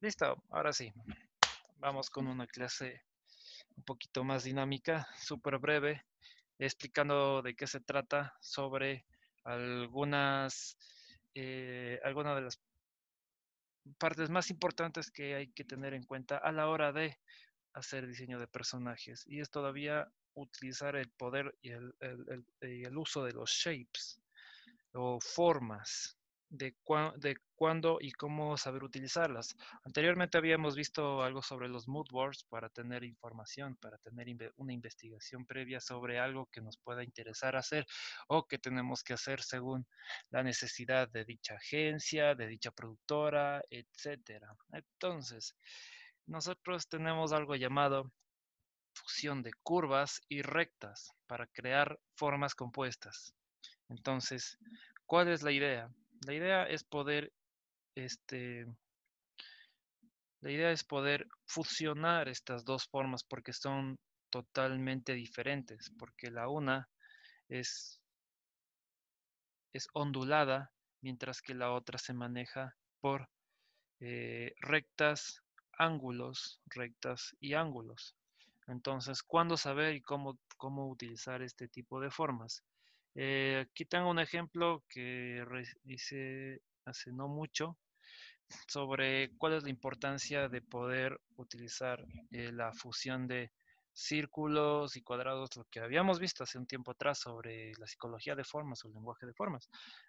Listo, ahora sí. Vamos con una clase un poquito más dinámica, súper breve, explicando de qué se trata sobre algunas, eh, algunas de las partes más importantes que hay que tener en cuenta a la hora de hacer diseño de personajes. Y es todavía utilizar el poder y el, el uso de los shapes o formas de, de cuándo y cómo saber utilizarlas. Anteriormente habíamos visto algo sobre los mood boards para tener información, para tener una investigación previa sobre algo que nos pueda interesar hacer o que tenemos que hacer según la necesidad de dicha agencia, de dicha productora, etcétera. Entonces, nosotros tenemos algo llamado fusión de curvas y rectas para crear formas compuestas. Entonces, ¿cuál es la idea? La idea es poder, este, la idea es poder fusionar estas dos formas porque son totalmente diferentes, porque la una es, es ondulada, mientras que la otra se maneja por eh, rectas, ángulos, rectas y ángulos. Entonces, ¿cuándo saber y cómo, cómo utilizar este tipo de formas? Eh, aquí tengo un ejemplo que hice hace no mucho sobre cuál es la importancia de poder utilizar eh, la fusión de círculos y cuadrados, lo que habíamos visto hace un tiempo atrás sobre la psicología de formas o el lenguaje de formas.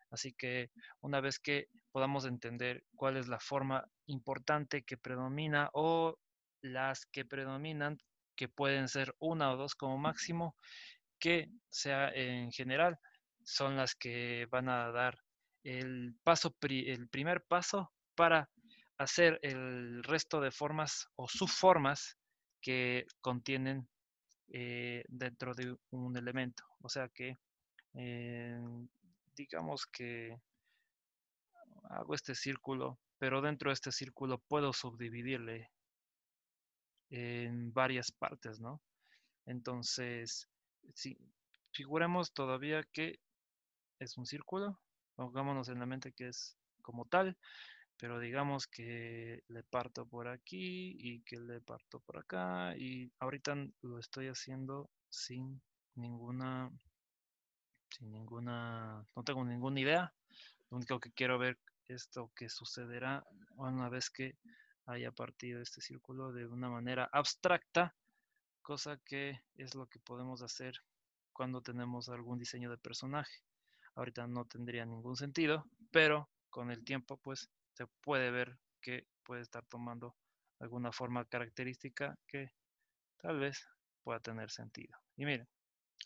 Así que una vez que podamos entender cuál es la forma importante que predomina o las que predominan, que pueden ser una o dos como máximo, que sea en general son las que van a dar el paso el primer paso para hacer el resto de formas o subformas que contienen eh, dentro de un elemento. O sea que eh, digamos que hago este círculo pero dentro de este círculo puedo subdividirle en varias partes no entonces si figuremos todavía que es un círculo, pongámonos en la mente que es como tal, pero digamos que le parto por aquí y que le parto por acá y ahorita lo estoy haciendo sin ninguna sin ninguna no tengo ninguna idea. Lo único que quiero ver es lo que sucederá una vez que haya partido este círculo de una manera abstracta cosa que es lo que podemos hacer cuando tenemos algún diseño de personaje. Ahorita no tendría ningún sentido, pero con el tiempo pues se puede ver que puede estar tomando alguna forma característica que tal vez pueda tener sentido. Y miren,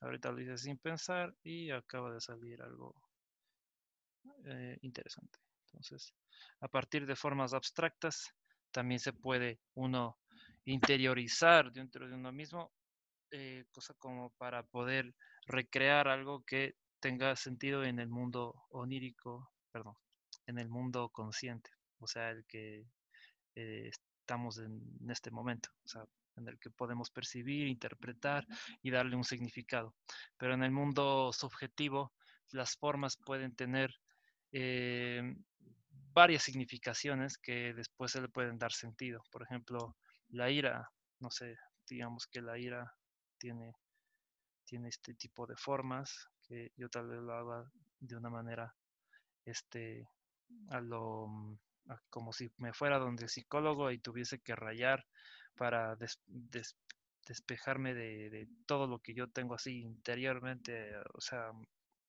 ahorita lo hice sin pensar y acaba de salir algo eh, interesante. Entonces, a partir de formas abstractas, también se puede uno interiorizar dentro de uno mismo, eh, cosa como para poder recrear algo que tenga sentido en el mundo onírico, perdón, en el mundo consciente, o sea, el que eh, estamos en, este momento, o sea, en el que podemos percibir, interpretar y darle un significado. Pero en el mundo subjetivo, las formas pueden tener eh, varias significaciones que después se le pueden dar sentido. Por ejemplo, la ira, no sé, digamos que la ira tiene, tiene este tipo de formas, que yo tal vez lo haga de una manera, este, a lo, mm, como si me fuera donde el psicólogo y tuviese que rayar para despejarme de, de, todo lo que yo tengo así interiormente, o sea,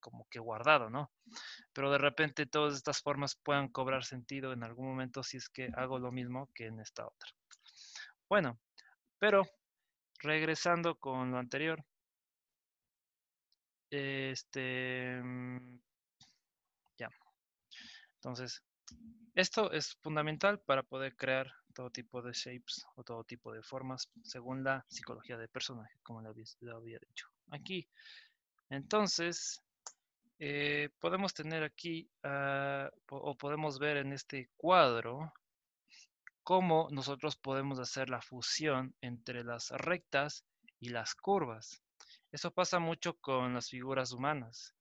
como que guardado, ¿no? Pero de repente todas estas formas puedan cobrar sentido en algún momento si es que hago lo mismo que en esta otra. Bueno, pero regresando con lo anterior, este, mm, ya. Entonces, esto es fundamental para poder crear todo tipo de shapes o todo tipo de formas según la psicología del personaje, como le había, dicho. Aquí, entonces, eh, podemos tener aquí, ah, o podemos ver en este cuadro, cómo nosotros podemos hacer la fusión entre las rectas y las curvas. Eso pasa mucho con las figuras humanas,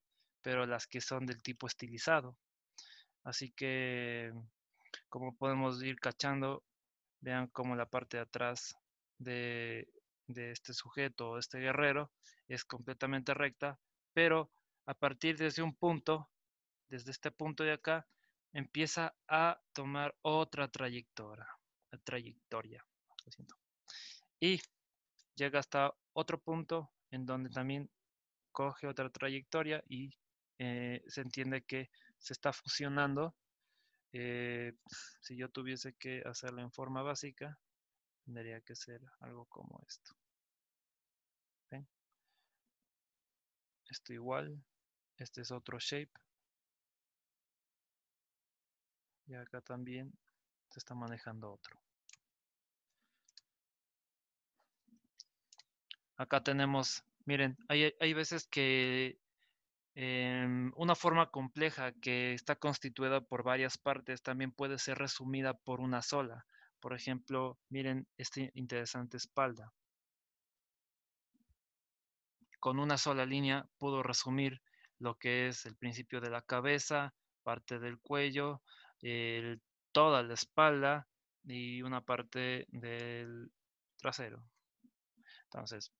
pero las que son del tipo estilizado. Así que como podemos ir cachando, vean como la parte de atrás de, de este sujeto o este guerrero es completamente recta, pero a partir de un punto, desde este punto de acá, empieza a tomar otra trayectoria, trayectoria, y llega hasta otro punto en donde también coge otra trayectoria y eh, se entiende que se está fusionando. Eh, si yo tuviese que hacerlo en forma básica, tendría que ser algo como esto. Esto igual. Este es otro shape. Y acá también se está manejando otro. Acá tenemos, miren, hay, hay veces que em, una forma compleja que está constituida por varias partes también puede ser resumida por una sola. Por ejemplo, miren esta interesante espalda. Con una sola línea puedo resumir lo que es el principio de la cabeza, parte del cuello, toda la espalda y una parte del trasero. Entonces,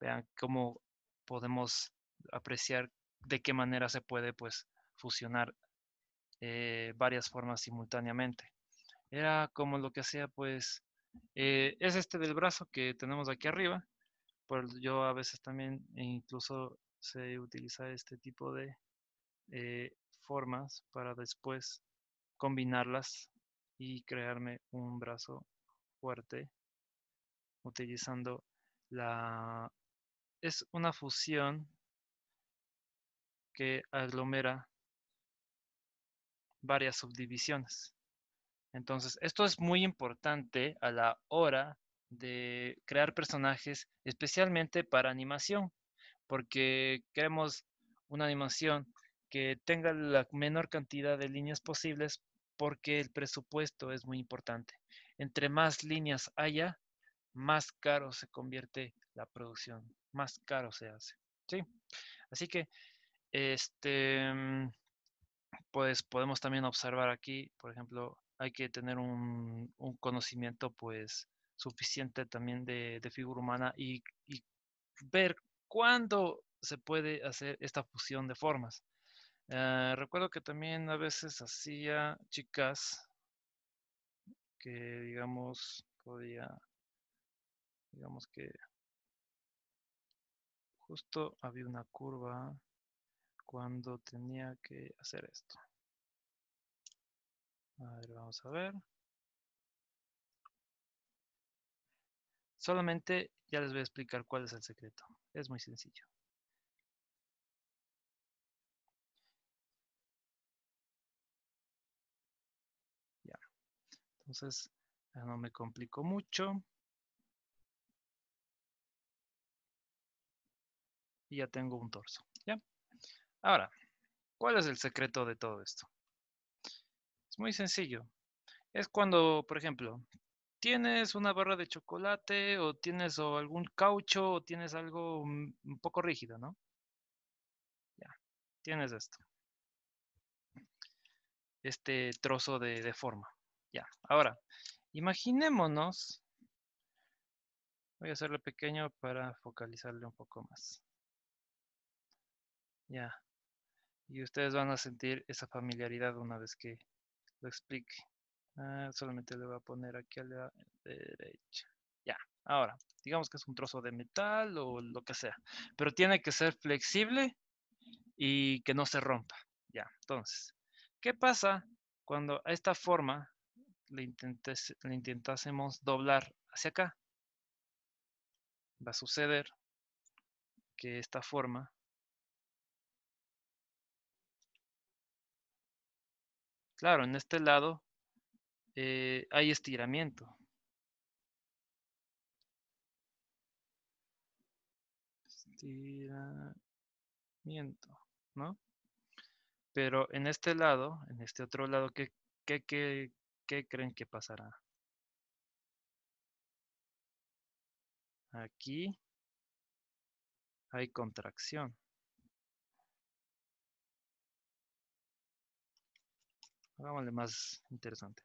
vean cómo podemos apreciar de qué manera se puede pues fusionar eh, varias formas simultáneamente. Era como lo que hacía pues, eh, es este del brazo que tenemos aquí arriba, pues yo a veces también incluso se utiliza este tipo de eh, formas para después combinarlas y crearme un brazo fuerte utilizando la es una fusión que aglomera varias subdivisiones. Entonces, esto es muy importante a la hora de crear personajes, especialmente para animación, porque queremos una animación que tenga la menor cantidad de líneas posibles porque el presupuesto es muy importante. Entre más líneas haya, más caro se convierte la producción, más caro se hace. ¿sí? Así que, este, mm, pues podemos también observar aquí, por ejemplo, hay que tener un, conocimiento pues suficiente también de, figura humana y, y ver cuándo se puede hacer esta fusión de formas. Eh, recuerdo que también a veces hacía chicas que, digamos, podía, digamos que justo había una curva cuando tenía que hacer esto. A ver, vamos a ver. Solamente ya les voy a explicar cuál es el secreto. Es muy sencillo. Ya. Entonces, ya no me complico mucho. Y ya tengo un torso. ¿Ya? Ahora, ¿cuál es el secreto de todo esto? Es muy sencillo. Es cuando, por ejemplo, tienes una barra de chocolate o tienes algún caucho o tienes algo un poco rígido, ¿no? Ya, tienes esto. Este trozo de, de forma. Ya, ahora, imaginémonos. Voy a hacerlo pequeño para focalizarle un poco más. Ya. Y ustedes van a sentir esa familiaridad una vez que lo explique. Ah, solamente le voy a poner aquí a la derecha. Ya, ahora, digamos que es un trozo de metal o lo que sea. Pero tiene que ser flexible y que no se rompa. Ya, entonces, ¿qué pasa cuando a esta forma le, le intentásemos doblar hacia acá? Va a suceder que esta forma Claro, en este lado eh, hay estiramiento. Estiramiento, ¿no? Pero en este lado, en este otro lado, ¿qué, creen que pasará? Aquí hay contracción. Hagámosle más interesante.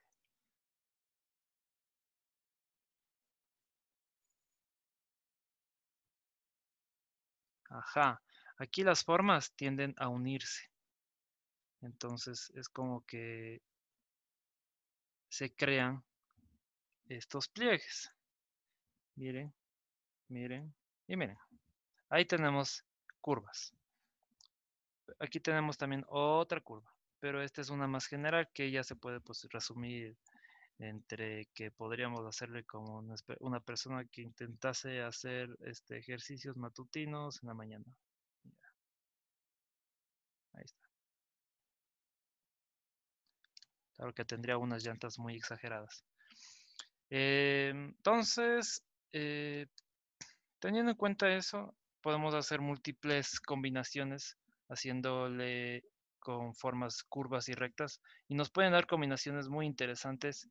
Ajá. Aquí las formas tienden a unirse. Entonces es como que se crean estos pliegues. Miren, miren y miren. Ahí tenemos curvas. Aquí tenemos también otra curva, pero esta es una más general que ya se puede pues, resumir entre que podríamos hacerle como una, persona que intentase hacer este, ejercicios matutinos en la mañana. Ahí está. Claro que tendría unas llantas muy exageradas. Em, entonces, eh, teniendo en cuenta eso, podemos hacer múltiples combinaciones haciéndole con formas curvas y rectas y nos pueden dar combinaciones muy interesantes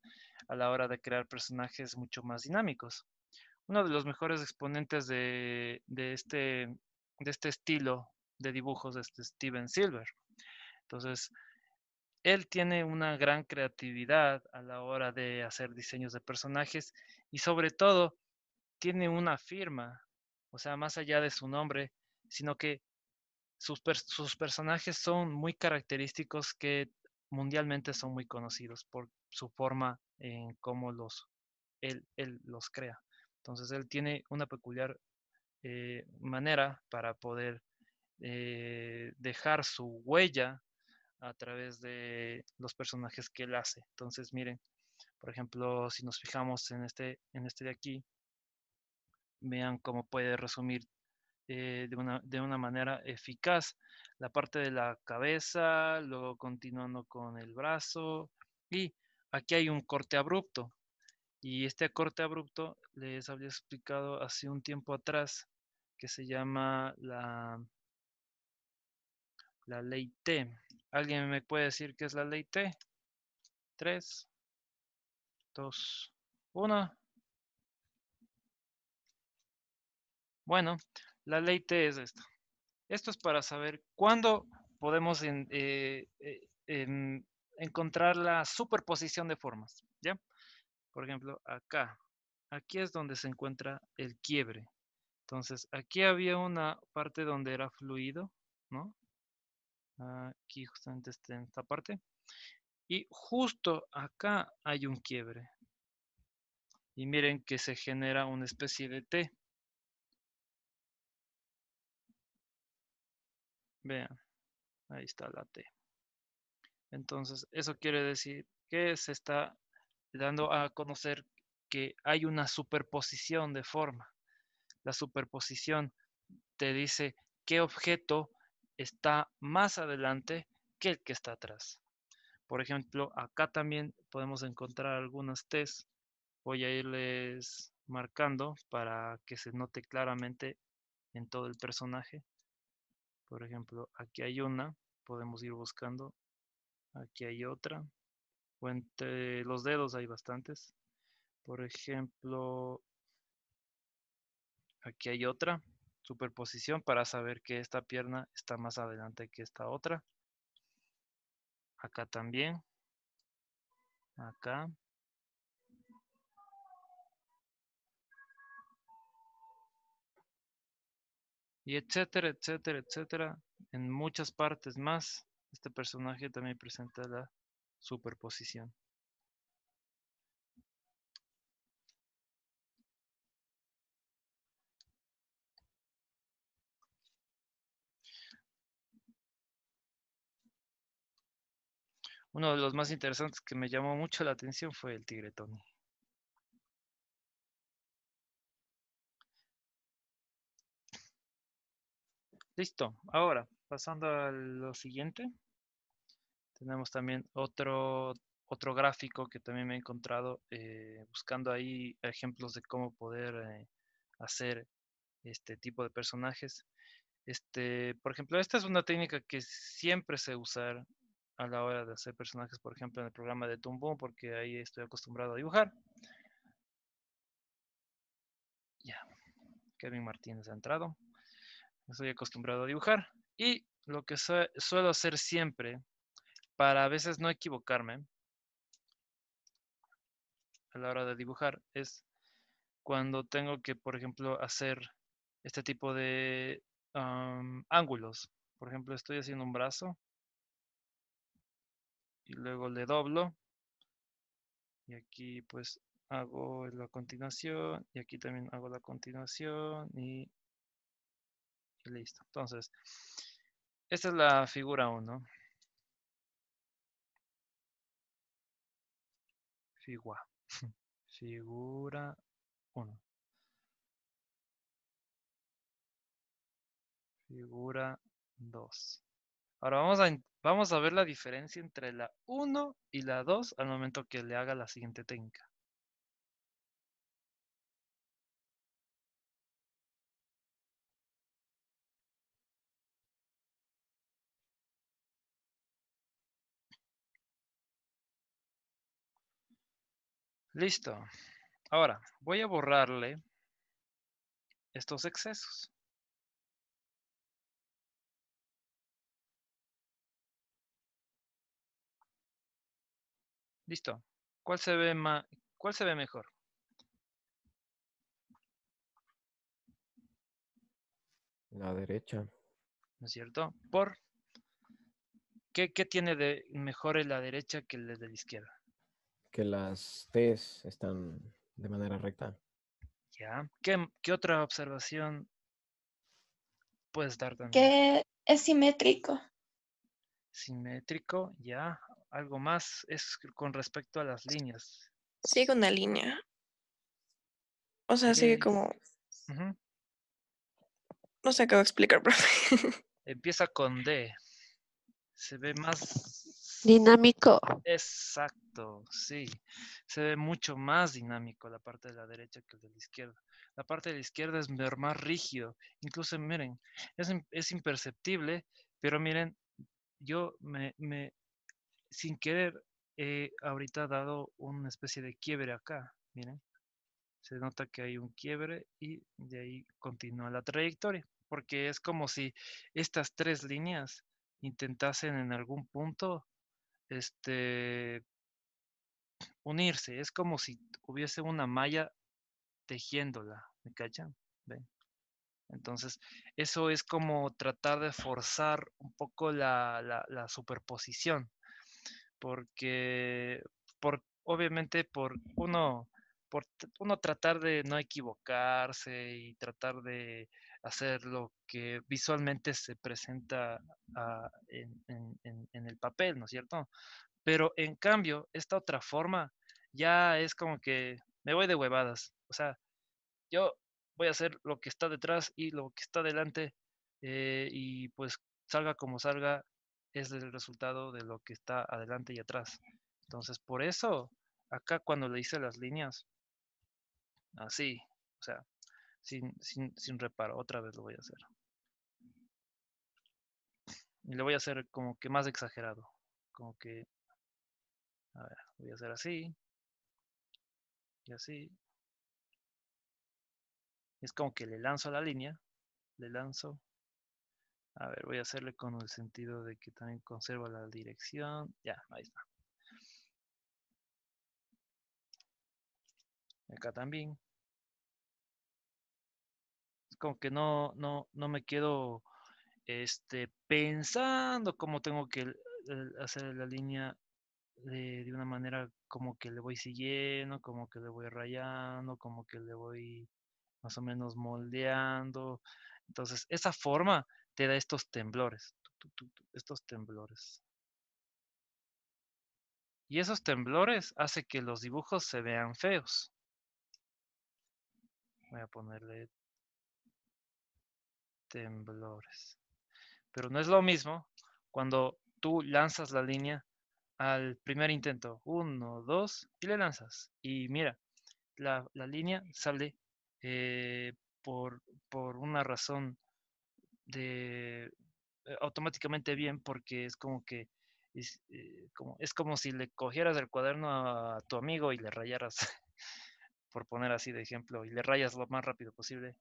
a la hora de crear personajes mucho más dinámicos. Uno de los mejores exponentes de, este, de este estilo de dibujos es Steven Silver. Entonces, él tiene una gran creatividad a la hora de hacer diseños de personajes y sobre todo tiene una firma, o sea, más allá de su nombre, sino que sus, personajes son muy característicos que mundialmente son muy conocidos por su forma en cómo los, él, los crea. Entonces él tiene una peculiar eh, manera para poder eh, dejar su huella a través de los personajes que él hace. Entonces miren, por ejemplo, si nos fijamos en este, en este de aquí, vean cómo puede resumir eh, de, una, de una manera eficaz la parte de la cabeza, luego continuando con el brazo y aquí hay un corte abrupto. Y este corte abrupto les había explicado hace un tiempo atrás que se llama la, la ley T. ¿Alguien me puede decir qué es la ley T? 3, 2, 1. Bueno, la ley T es esta. Esto es para saber cuándo podemos eh, eh, encontrar la superposición de formas. ¿ya? Por ejemplo, acá. Aquí es donde se encuentra el quiebre. Entonces, aquí había una parte donde era fluido, ¿no? Aquí justamente está en esta parte. Y justo acá hay un quiebre. Y miren que se genera una especie de T. Vean, ahí está la T. Entonces, eso quiere decir que se está dando a conocer que hay una superposición de forma. La superposición te dice qué objeto está más adelante que el que está atrás. Por ejemplo, acá también podemos encontrar algunas T's. Voy a irles marcando para que se note claramente en todo el personaje. Por ejemplo, aquí hay una, podemos ir buscando. Aquí hay otra. O entre los dedos hay bastantes. Por ejemplo, aquí hay otra superposición para saber que esta pierna está más adelante que esta otra. Acá también. Acá. Y etcétera, etcétera, etcétera. En muchas partes más, este personaje también presenta la superposición. Uno de los más interesantes que me llamó mucho la atención fue el tigre Tony. Listo. Ahora, pasando a lo siguiente. Tenemos también otro, otro gráfico que también me he encontrado eh, buscando ahí ejemplos de cómo poder eh, hacer este tipo de personajes. Este, por ejemplo, esta es una técnica que siempre sé usar a la hora de hacer personajes, por ejemplo, en el programa de Tumbo, porque ahí estoy acostumbrado a dibujar. Ya, Kevin Martínez ha entrado estoy acostumbrado a dibujar. Y lo que suelo hacer siempre para a veces no equivocarme a la hora de dibujar es cuando tengo que, por ejemplo, hacer este tipo de ángulos. Por ejemplo, estoy haciendo un brazo y luego le doblo y aquí pues hago la continuación y aquí también hago la continuación y, y listo. Entonces, esta es la figura 1. Figura. Figura 1. Figura 2. Ahora vamos a, vamos a ver la diferencia entre la 1 y la 2 al momento que le haga la siguiente técnica. Listo. Ahora, voy a borrarle estos excesos. Listo. ¿Cuál se ve más, cuál se ve mejor? La derecha. ¿No es cierto? ¿Por qué, qué tiene de mejor en la derecha que el de la izquierda? Que las T's están de manera recta. Ya. ¿Qué, qué otra observación puedes dar también? Que es simétrico. Simétrico, ya. Algo más es con respecto a las líneas. Sigue una línea. O sea, sigue como. No sé qué voy a explicar, profe. Empieza con D. Se ve más Dinámico. Exacto, sí. Se ve mucho más dinámico la parte de la derecha que el de la izquierda. La parte de la izquierda es más rígido. Incluso, miren, es, es imperceptible, pero miren, yo me, me sin querer, he ahorita dado una especie de quiebre acá. Miren, se nota que hay un quiebre y de ahí continúa la trayectoria. Porque es como si estas tres líneas intentasen en algún punto este, unirse. Es como si hubiese una malla tejiéndola, ¿me cachan? ¿Ven? Entonces, eso es como tratar de forzar un poco la, la- la superposición, porque por, obviamente por uno, por uno tratar de no equivocarse y tratar de hacer lo que visualmente se presenta ah, en, el papel, ¿no es cierto? Pero en cambio, esta otra forma ya es como que me voy de huevadas. O sea, yo voy a hacer lo que está detrás y lo que está delante eh, y pues salga como salga es el resultado de lo que está adelante y atrás. Entonces, por eso, acá cuando le hice las líneas, así, o sea, sin, sin, sin reparo, otra vez lo voy a hacer. Y lo voy a hacer como que más exagerado, como que, a ver, voy a hacer así, y así. Es como que le lanzo la línea, le lanzo. A ver, voy a hacerle con el sentido de que también conserva la dirección. Ya, ahí está. Acá también. Como que no, no, no me quedo este, pensando cómo tengo que el- hacer la línea de, de una manera como que le voy siguiendo, como que le voy rayando, como que le voy más o menos moldeando. Entonces, esa forma te da estos temblores, estos temblores. Y esos temblores hace que los dibujos se vean feos. Voy a ponerle temblores. Pero no es lo mismo cuando tú lanzas la línea al primer intento. Uno, dos, y le lanzas. Y mira, la, la línea sale eh, por, por una razón de eh, automáticamente bien porque es como que es, eh, como, es como si le cogieras el cuaderno a tu amigo y le rayaras, por poner así de ejemplo, y le rayas lo más rápido posible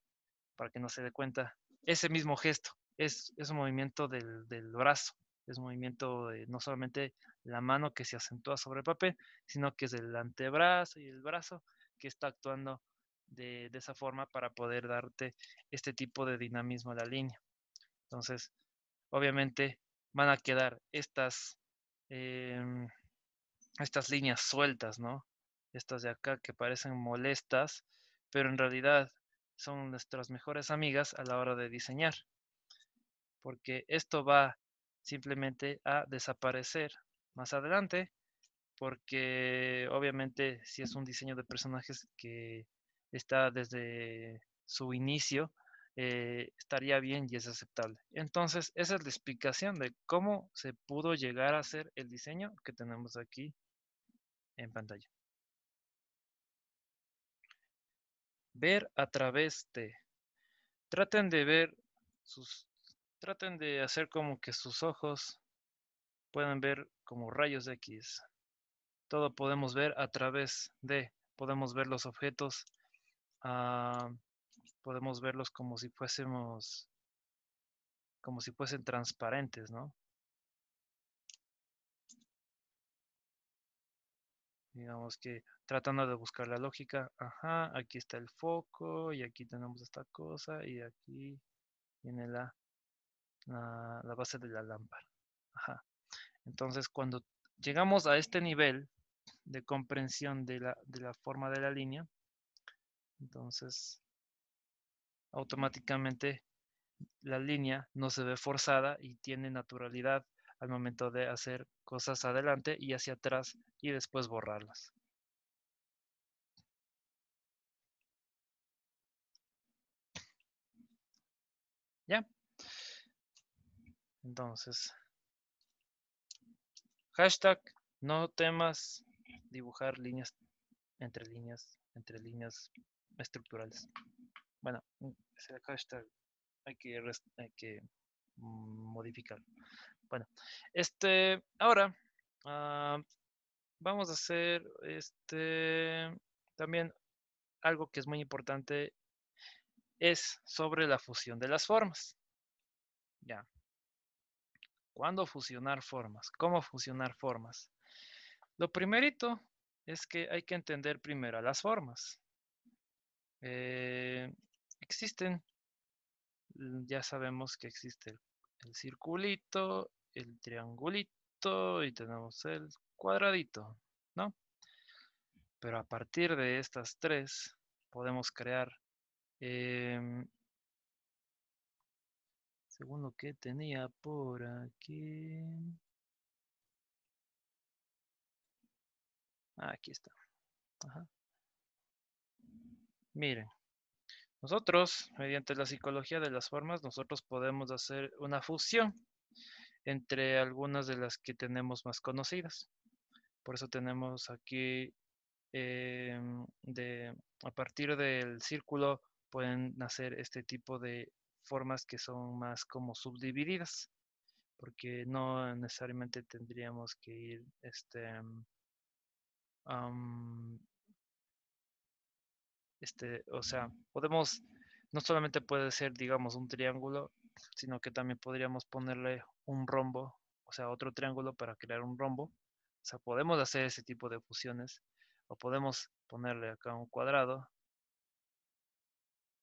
para que no se dé cuenta. Ese mismo gesto es, es un movimiento del, del brazo, es movimiento de no solamente la mano que se acentúa sobre el papel, sino que es el antebrazo y el brazo que está actuando de, esa forma para poder darte este tipo de dinamismo a la línea. Entonces, obviamente van a quedar estas, em, estas líneas sueltas, ¿no? Estas de acá que parecen molestas, pero en realidad son nuestras mejores amigas a la hora de diseñar. Porque esto va simplemente a desaparecer más adelante, porque obviamente si es un diseño de personajes que está desde su inicio, eh, estaría bien y es aceptable. Entonces, esa es la explicación de cómo se pudo llegar a hacer el diseño que tenemos aquí en pantalla. Ver a través de. Traten de ver sus. Traten de hacer como que sus ojos puedan ver como rayos X. Todo podemos ver a través de. Podemos ver los objetos Ah, podemos verlos como si fuésemos, como si fuesen transparentes, ¿no? Digamos que tratando de buscar la lógica, ajá, aquí está el foco y aquí tenemos esta cosa y aquí viene la, la, base de la lámpara. Ajá. Entonces, cuando llegamos a este nivel de comprensión de la, de la forma de la línea, entonces, automáticamente la línea no se ve forzada y tiene naturalidad al momento de hacer cosas adelante y hacia atrás y después borrarlas. ¿Ya? Entonces, hashtag no temas dibujar líneas entre líneas, entre líneas estructurales. Bueno, mm, ese hashtag hay que, hay que. Bueno, este, ahora ah, vamos a hacer este también algo que es muy importante es sobre la fusión de las formas. Ya. ¿Cuándo fusionar formas? ¿Cómo fusionar formas? Lo primerito es que hay que entender primero las formas. Eh, existen, mm, ya sabemos que existe el, circulito, el triangulito y tenemos el cuadradito, ¿no? Pero a partir de estas tres podemos crear, em, según lo que tenía por aquí, aquí está. Ajá. Miren, nosotros, mediante la psicología de las formas, nosotros podemos hacer una fusión entre algunas de las que tenemos más conocidas. Por eso tenemos aquí, em, de, a partir del círculo, pueden nacer este tipo de formas que son más como subdivididas, porque no necesariamente tendríamos que ir este, este, o sea, podemos, no solamente puede ser, digamos, un triángulo, sino que también podríamos ponerle un rombo, o sea, otro triángulo para crear un rombo. O sea, podemos hacer ese tipo de fusiones, o podemos ponerle acá un cuadrado.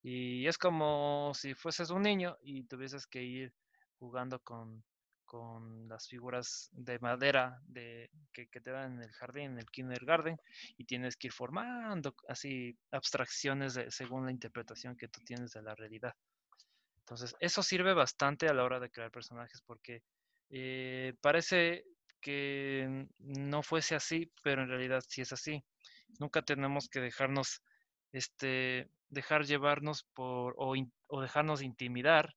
Y es como si fueses un niño y tuvieses que ir jugando con con las figuras de madera de, que, te dan en el jardín, en el kindergarten, y tienes que ir formando así abstracciones según la interpretación que tú tienes de la realidad. Entonces, eso sirve bastante a la hora de crear personajes porque eh, parece que no fuese así, pero en realidad sí es así. Nunca tenemos que dejarnos, este, dejar llevarnos por, o, o dejarnos intimidar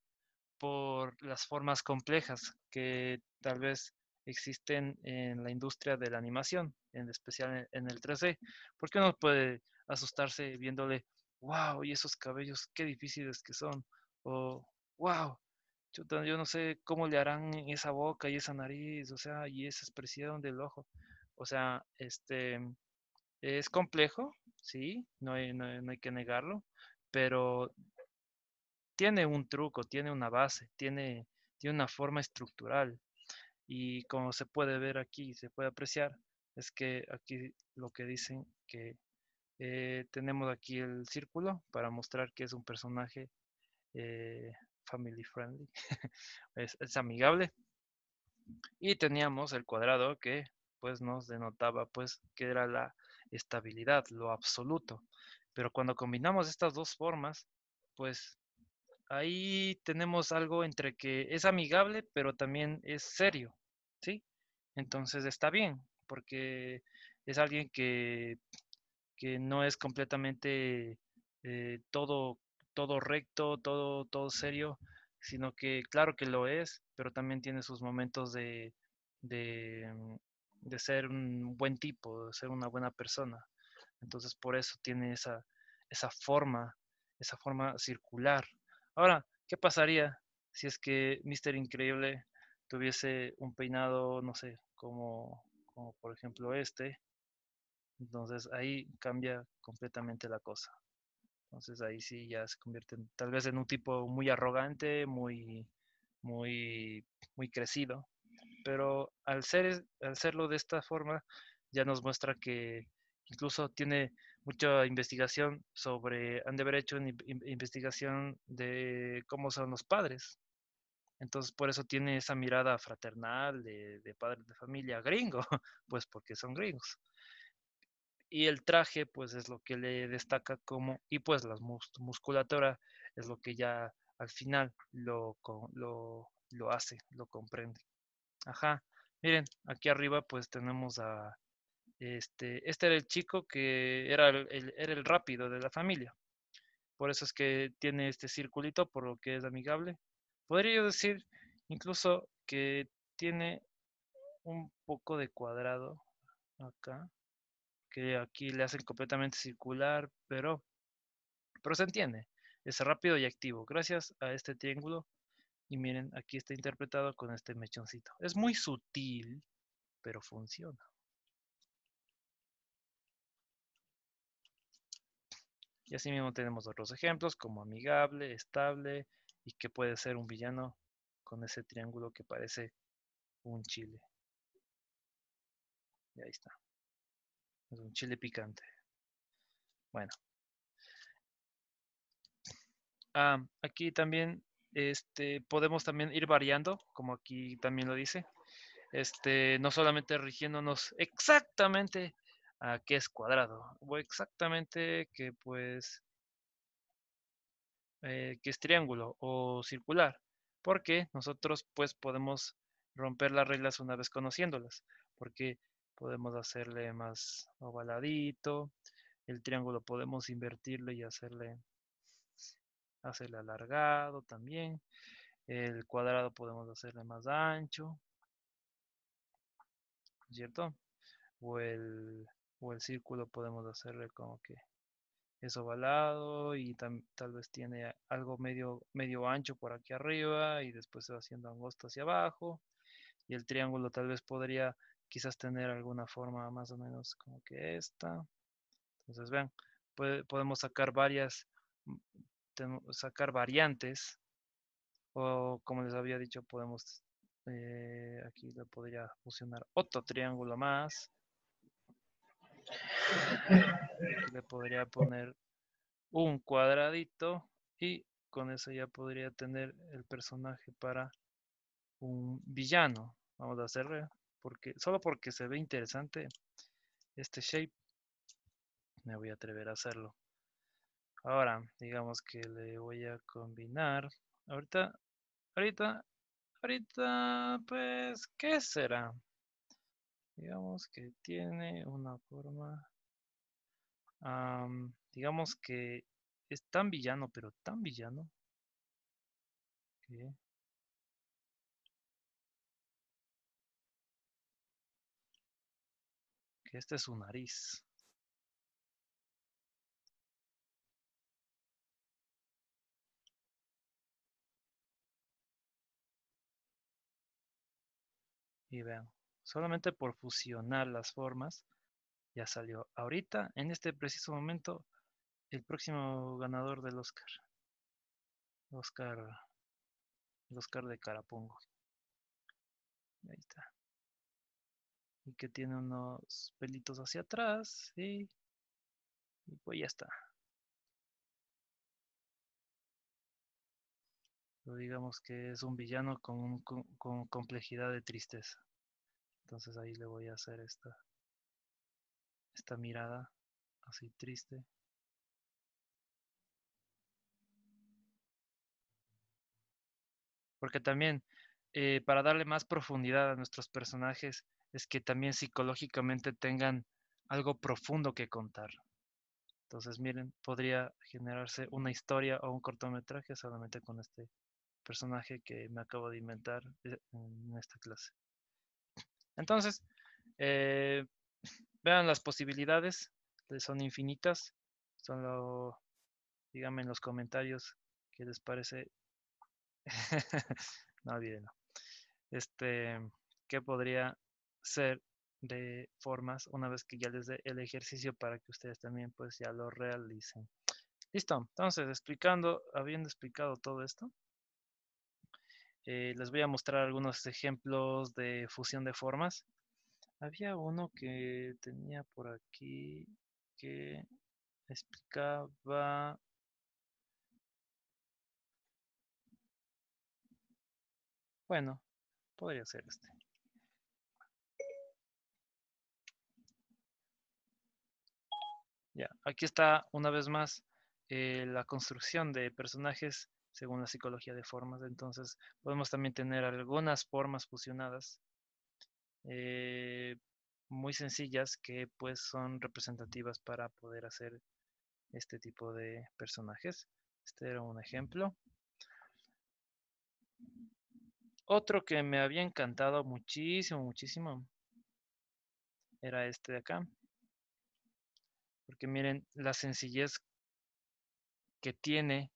por las formas complejas que tal vez existen en la industria de la animación, en especial en el 3D. ¿Por qué uno puede asustarse viéndole, wow, y esos cabellos, qué difíciles que son? O, wow, yo, no sé cómo le harán esa boca y esa nariz, o sea, y esa expresión del ojo. O sea, este, es complejo, sí, no hay, no hay que negarlo, pero tiene un truco, tiene una base, tiene, tiene una forma estructural. Y como se puede ver aquí, se puede apreciar, es que aquí lo que dicen que eh, tenemos aquí el círculo para mostrar que es un personaje eh, family friendly, es, amigable. Y teníamos el cuadrado que pues nos denotaba pues que era la estabilidad, lo absoluto. Pero cuando combinamos estas dos formas, pues ahí tenemos algo entre que es amigable, pero también es serio, ¿sí? Entonces está bien, porque es alguien que, que no es completamente eh, todo, todo recto, todo, todo serio, sino que claro que lo es, pero también tiene sus momentos de, de, de ser un buen tipo, de ser una buena persona. Entonces por eso tiene esa, esa forma, esa forma circular. Ahora, ¿qué pasaría si es que Mr. Increíble tuviese un peinado, no sé, como, como por ejemplo este? Entonces ahí cambia completamente la cosa. Entonces ahí sí ya se convierte tal vez en un tipo muy arrogante, muy, muy, muy crecido. Pero al, ser, al serlo de esta forma, ya nos muestra que incluso tiene mucha investigación sobre, han de haber hecho una investigación de cómo son los padres. Entonces, por eso tiene esa mirada fraternal de, de padres de familia gringo, pues porque son gringos. Y el traje, pues es lo que le destaca como, y pues la mus musculatura es lo que ya al final lo, lo, lo hace, lo comprende. Ajá. Miren, aquí arriba pues tenemos a, este, este era el chico que era el, era el rápido de la familia. Por eso es que tiene este circulito, por lo que es amigable. Podría yo decir incluso que tiene un poco de cuadrado acá, aquí le hacen completamente circular, pero, pero se entiende. Es rápido y activo gracias a este triángulo. Y miren, aquí está interpretado con este mechoncito. Es muy sutil, pero funciona. Y así mismo tenemos otros ejemplos como amigable, estable y que puede ser un villano con ese triángulo que parece un chile. Y ahí está. Es un chile picante. Bueno. Ah, aquí también este, podemos también ir variando, como aquí también lo dice. Este, no solamente rigiéndonos exactamente a qué es cuadrado. O exactamente que pues eh, que es triángulo o circular. Porque nosotros pues podemos romper las reglas una vez conociéndolas. Porque podemos hacerle más ovaladito. El triángulo podemos invertirlo y hacerle, hacerle alargado también. El cuadrado podemos hacerle más ancho. ¿Cierto? O el, o el círculo podemos hacerle como que es ovalado y tal vez tiene algo medio, medio ancho por aquí arriba y después se va haciendo angosto hacia abajo y el triángulo tal vez podría quizás tener alguna forma más o menos como que esta entonces vean podemos sacar varias mm, sacar variantes o como les había dicho podemos eh, aquí le podría fusionar otro triángulo más le podría poner un cuadradito y con eso ya podría tener el personaje para un villano. Vamos a hacerle, porque, solo porque se ve interesante este shape, me voy a atrever a hacerlo. Ahora, digamos que le voy a combinar. Ahorita, ahorita, ahorita, pues, ¿qué será? digamos que tiene una forma, digamos que es tan villano, pero tan villano, que que este es su nariz. Y vean, Solamente por fusionar las formas ya salió. Ahorita, en este preciso momento, el próximo ganador del Oscar. Oscar, el Oscar de Carapungo. Ahí está. Y que tiene unos pelitos hacia atrás. Y, pues ya está. digamos que es un villano con, con complejidad de tristeza. Entonces ahí le voy a hacer esta, esta mirada así triste. Porque también, eh, para darle más profundidad a nuestros personajes, es que también psicológicamente tengan algo profundo que contar. Entonces, miren, podría generarse una historia o un cortometraje solamente con este personaje que me acabo de inventar eh, en esta clase. Entonces, eh, vean las posibilidades, son infinitas. Solo díganme en los comentarios qué les parece. no, olvídenlo. Este, ¿qué podría ser de formas una vez que ya les dé el ejercicio para que ustedes también pues ya lo realicen? Listo, entonces explicando, habiendo explicado todo esto, eh, les voy a mostrar algunos ejemplos de fusión de formas. Había uno que tenía por aquí que explicaba... Bueno, podría ser este. Ya, aquí está una vez más eh, la construcción de personajes según la psicología de formas. Entonces, podemos también tener algunas formas fusionadas eh, muy sencillas que pues son representativas para poder hacer este tipo de personajes. Este era un ejemplo. Otro que me había encantado muchísimo, muchísimo, era este de acá. Porque miren la sencillez que tiene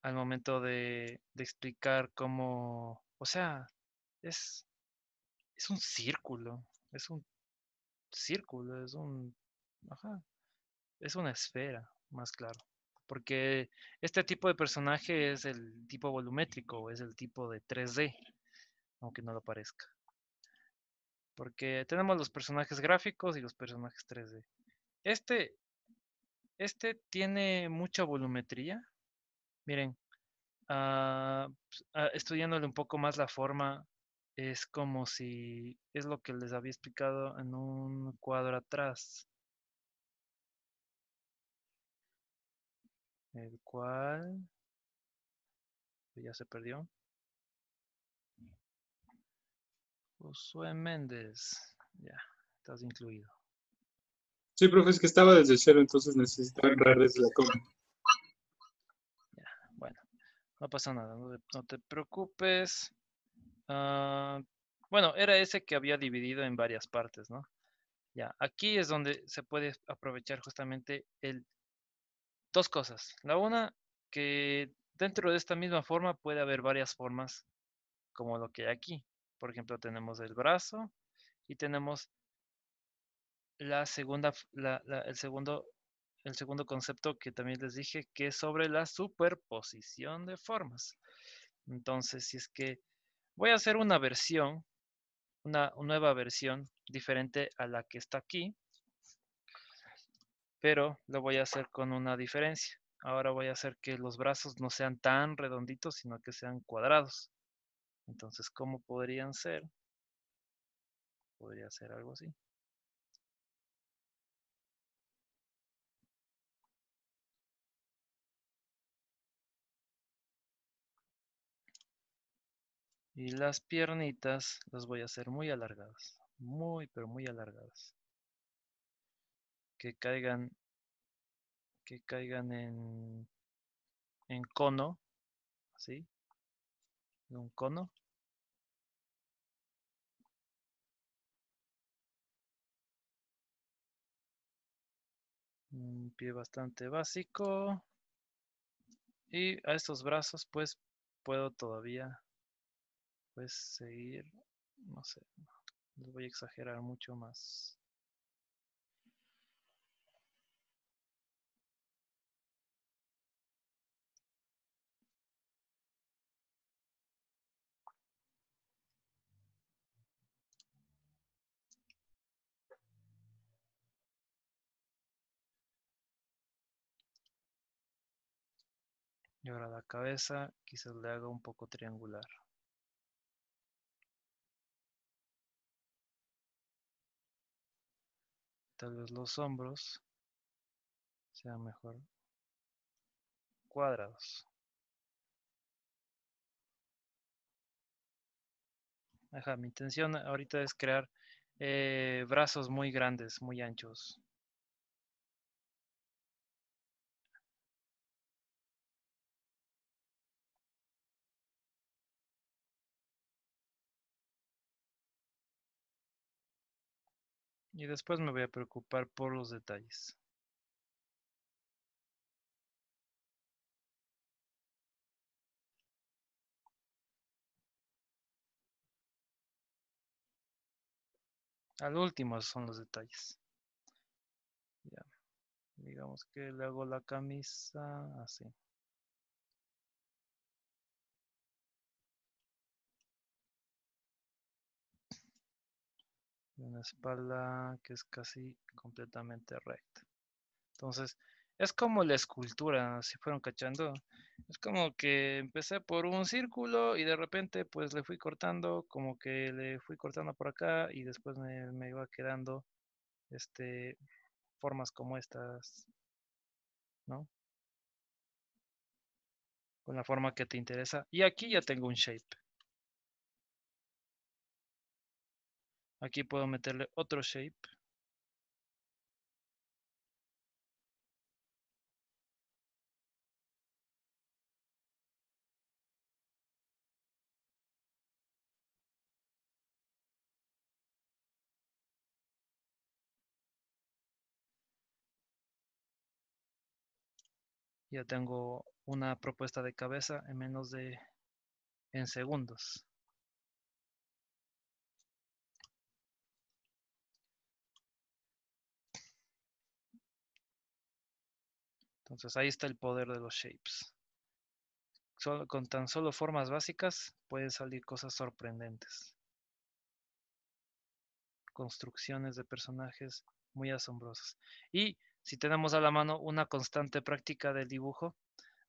al momento de, explicar cómo, o sea, es, es un círculo, es un círculo, es un, ajá, es una esfera, más claro. Porque este tipo de personaje es el tipo volumétrico, es el tipo de 3D, aunque no lo parezca. Porque tenemos los personajes gráficos y los personajes 3D. Este, este tiene mucha volumetría, Miren, ah, pues, ah, estudiándole un poco más la forma, es como si es lo que les había explicado en un cuadro atrás. El cual ya se perdió. Josué Méndez, ya, estás incluido. Sí, profe, es que estaba desde cero, entonces necesitaba entrar desde la coma. No pasa nada, no, te preocupes. Ah, bueno, era ese que había dividido en varias partes, ¿no? Ya, aquí es donde se puede aprovechar justamente el dos cosas. La una, que dentro de esta misma forma puede haber varias formas como lo que hay aquí. Por ejemplo, tenemos el brazo y tenemos la segunda, el segundo el segundo concepto que también les dije, que es sobre la superposición de formas. Entonces, si es que voy a hacer una versión, una, nueva versión diferente a la que está aquí, pero lo voy a hacer con una diferencia. Ahora voy a hacer que los brazos no sean tan redonditos, sino que sean cuadrados. Entonces, ¿cómo podrían ser? Podría ser algo así. Y las piernitas las voy a hacer muy alargadas. Muy, pero muy alargadas. Que caigan, que caigan en, en cono. Así. En un cono. Un pie bastante básico. Y a estos brazos pues puedo todavía pues seguir, no sé, les voy a exagerar mucho más. Y ahora la cabeza quizás le haga un poco triangular. Tal vez los hombros sean mejor cuadrados. Ajá, mi intención ahorita es crear eh, brazos muy grandes, muy anchos. Y después me voy a preocupar por los detalles. Al último son los detalles. Ya. Digamos que le hago la camisa así. Una espalda que es casi completamente recta. Entonces, es como la escultura, si fueron cachando. Es como que empecé por un círculo y de repente pues le fui cortando, como que le fui cortando por acá y después me, me iba quedando este formas como estas, ¿no? Con la forma que te interesa. Y aquí ya tengo un shape. Aquí puedo meterle otro shape. Ya tengo una propuesta de cabeza en menos de en segundos. Entonces ahí está el poder de los shapes. Solo, con tan solo formas básicas pueden salir cosas sorprendentes. Construcciones de personajes muy asombrosas. Y si tenemos a la mano una constante práctica del dibujo,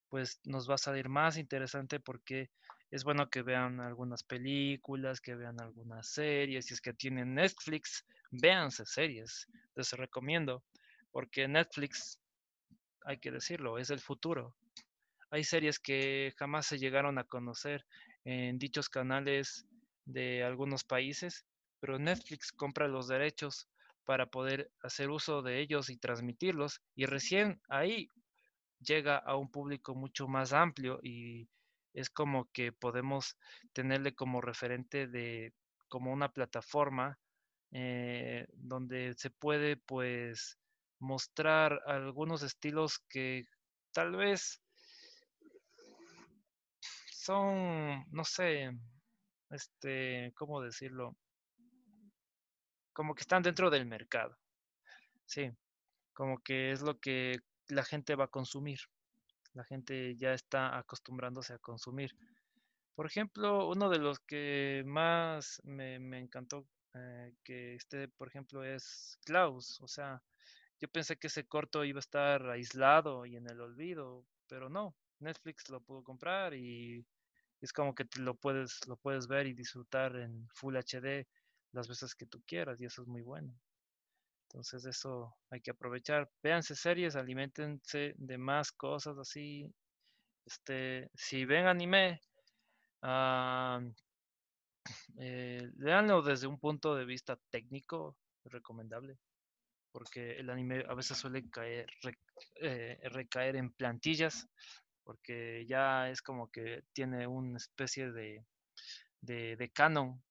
pues nos va a salir más interesante porque es bueno que vean algunas películas, que vean algunas series. Si es que tienen Netflix, véanse series. Les recomiendo, porque Netflix, hay que decirlo, es el futuro. Hay series que jamás se llegaron a conocer en dichos canales de algunos países, pero Netflix compra los derechos para poder hacer uso de ellos y transmitirlos y recién ahí llega a un público mucho más amplio y es como que podemos tenerle como referente de como una plataforma eh, donde se puede pues mostrar algunos estilos que tal vez son, no sé, este, ¿cómo decirlo? Como que están dentro del mercado. Sí, como que es lo que la gente va a consumir. La gente ya está acostumbrándose a consumir. Por ejemplo, uno de los que más me, encantó eh, que este, por ejemplo, es Klaus. O sea, yo pensé que ese corto iba a estar aislado y en el olvido, pero no. Netflix lo pudo comprar y es como que lo puedes, lo puedes ver y disfrutar en Full HD las veces que tú quieras y eso es muy bueno. Entonces eso hay que aprovechar. Véanse series, alimentense de más cosas así. Este, si ven anime, uh, leanlo desde un punto de vista técnico, recomendable, porque el anime a veces suele caer, eh, recaer en plantillas, porque ya es como que tiene una especie de, canon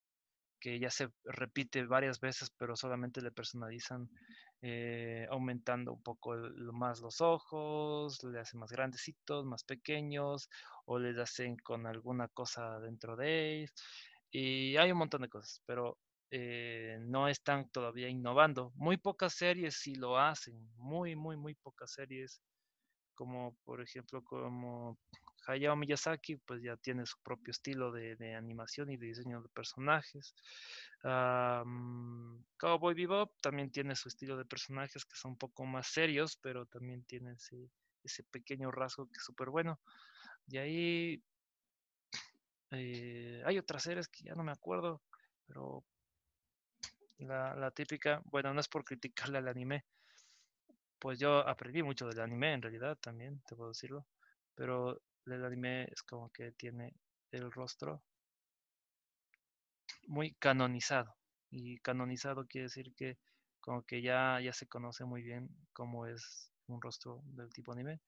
que ya se repite varias veces, pero solamente le personalizan eh, aumentando un poco más los ojos, le hacen más grandecitos, más pequeños, o les hacen con alguna cosa dentro de él. Y hay un montón de cosas, pero eh, no están todavía innovando. Muy pocas series sí lo hacen, muy, muy, muy pocas series, como por ejemplo como Hayao Miyazaki pues ya tiene su propio estilo de, animación y de diseño de personajes. Cowboy Bebop también tiene su estilo de personajes que son un poco más serios, pero también tiene ese, pequeño rasgo que es súper bueno. De ahí eh, hay otras series que ya no me acuerdo, pero la, la típica, bueno, no es por criticarle al anime, pues yo aprendí mucho del anime en realidad también, te puedo decirlo, pero el anime es como que tiene el rostro muy canonizado. Y canonizado quiere decir que como que ya, ya se conoce muy bien cómo es un rostro del tipo anime.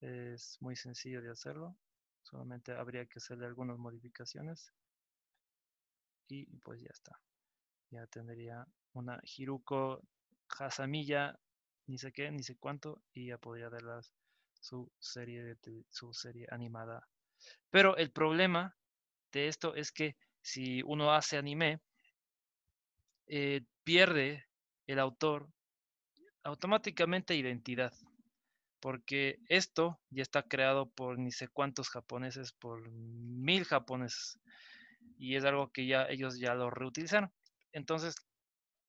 Es muy sencillo de hacerlo. Solamente habría que hacerle algunas modificaciones. Y pues ya está. Ya tendría una Hiruko Hasamiya, ni sé qué, ni sé cuánto, y ya podría darle su serie, su serie animada. Pero el problema de esto es que si uno hace anime, eh, pierde el autor automáticamente identidad, porque esto ya está creado por ni sé cuántos japoneses, por mil japoneses, y es algo que ya ellos ya lo reutilizaron. Entonces,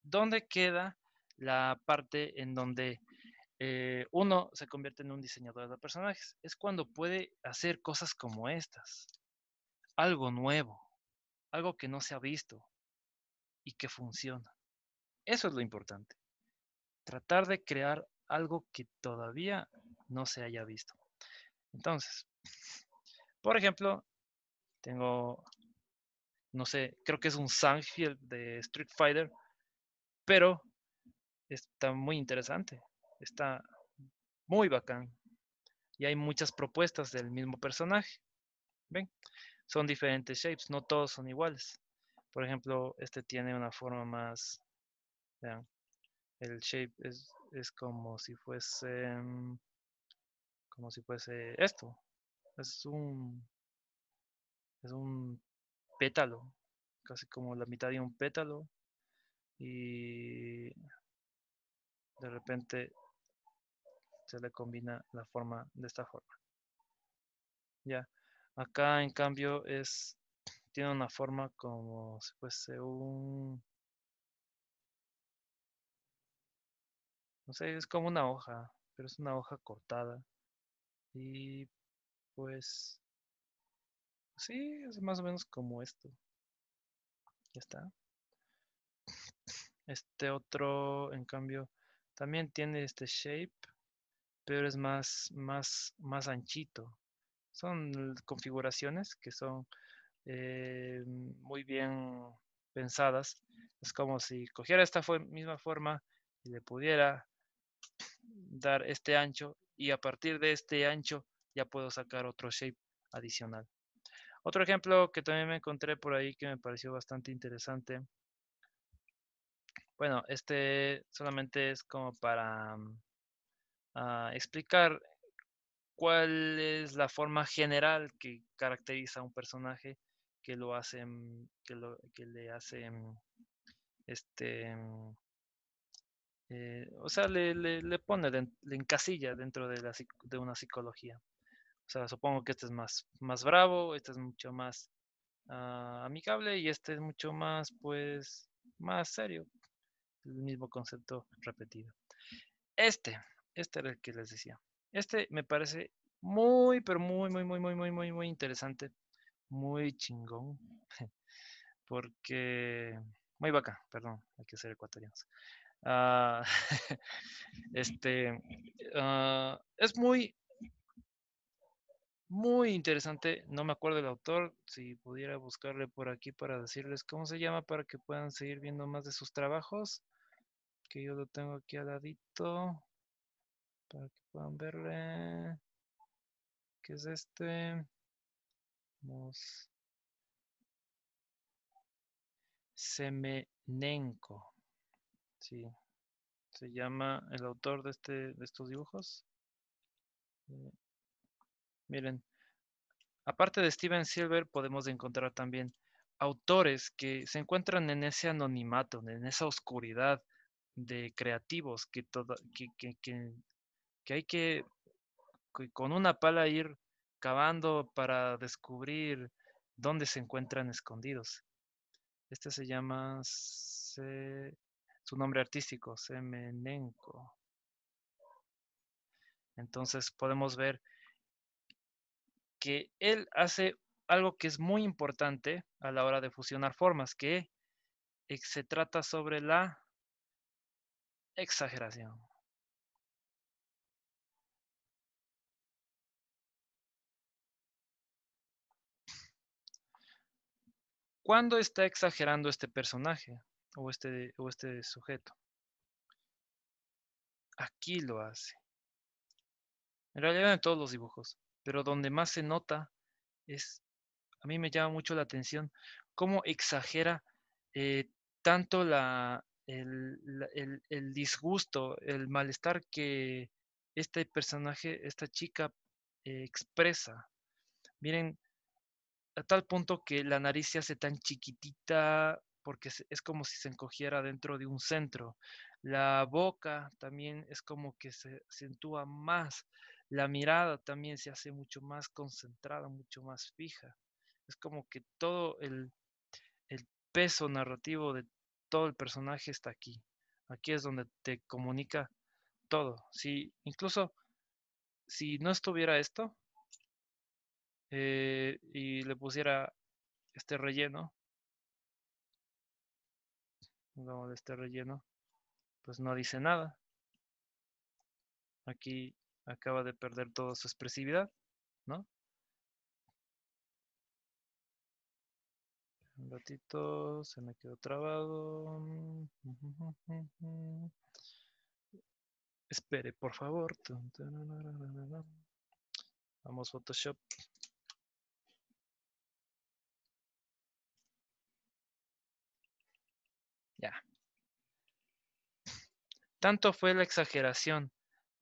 ¿dónde queda la parte en donde eh, uno se convierte en un diseñador de personajes? Es cuando puede hacer cosas como estas, algo nuevo, algo que no se ha visto y que funciona. Eso es lo importante. Tratar de crear algo que todavía no se haya visto. Entonces, por ejemplo, tengo, no sé, creo que es un Sangfield de Street Fighter, pero está muy interesante, está muy bacán. Y hay muchas propuestas del mismo personaje. ¿Ven? Son diferentes shapes, no todos son iguales. Por ejemplo, este tiene una forma más, vean, el shape es, es como si fuese, mm, como si fuese esto. Es un, es un pétalo, casi como la mitad de un pétalo. Y de repente se le combina la forma de esta forma. Ya, acá en cambio es tiene una forma como si fuese un... No sé, es como una hoja, pero es una hoja cortada. Y pues... Sí, es más o menos como esto. Ya está. Este otro, en cambio, también tiene este shape, pero es más, más, más anchito. Son configuraciones que son eh, muy bien pensadas. Es como si cogiera esta misma forma y le pudiera dar este ancho y a partir de este ancho ya puedo sacar otro shape adicional. Otro ejemplo que también me encontré por ahí que me pareció bastante interesante. Bueno, este solamente es como para uh, explicar cuál es la forma general que caracteriza a un personaje que lo que, lo, que le hacen, este, eh, o sea, le, le, pone, le encasilla dentro de, la, de una psicología. O sea, supongo que este es más, más bravo, este es mucho más uh, amigable y este es mucho más, pues, más serio. El mismo concepto repetido. Este, este era el que les decía. Este me parece muy, pero muy, muy, muy, muy, muy, muy, muy interesante muy chingón. Porque, muy bacán, perdón, hay que ser ecuatorianos. Ah, este, uh, es muy, muy interesante. No me acuerdo del autor. Si pudiera buscarle por aquí para decirles cómo se llama para que puedan seguir viendo más de sus trabajos. Que yo lo tengo aquí al ladito. Para que puedan verle. ¿Qué es este? Semenenko. Sí. Se llama el autor de, este, de estos dibujos. Eh, miren, aparte de Steven Silver, podemos encontrar también autores que se encuentran en ese anonimato, en esa oscuridad de creativos que, que, que hay que, con una pala ir cavando para descubrir dónde se encuentran escondidos. Este se llama, su nombre artístico, Semenenko. Entonces podemos ver que él hace algo que es muy importante a la hora de fusionar formas, que eh, se trata sobre la exageración. ¿Cuándo está exagerando este personaje o este, o este sujeto? Aquí lo hace. En realidad en todos los dibujos, pero donde más se nota es, a mí me llama mucho la atención cómo exagera eh, tanto la, el, el, disgusto, el malestar que este personaje, esta chica eh, expresa. Miren, a tal punto que la nariz se hace tan chiquitita porque es como si se encogiera dentro de un centro. La boca también es como que se acentúa más. La mirada también se hace mucho más concentrada, mucho más fija. Es como que todo el, el peso narrativo de todo el personaje está aquí. Aquí es donde te comunica todo. Si incluso si no estuviera esto eh, y le pusiera este relleno, de este relleno, pues no dice nada. Aquí acaba de perder toda su expresividad, ¿no? Un ratito, se me quedó trabado. Espere, por favor. Vamos, Photoshop. Ya. Tanto fue la exageración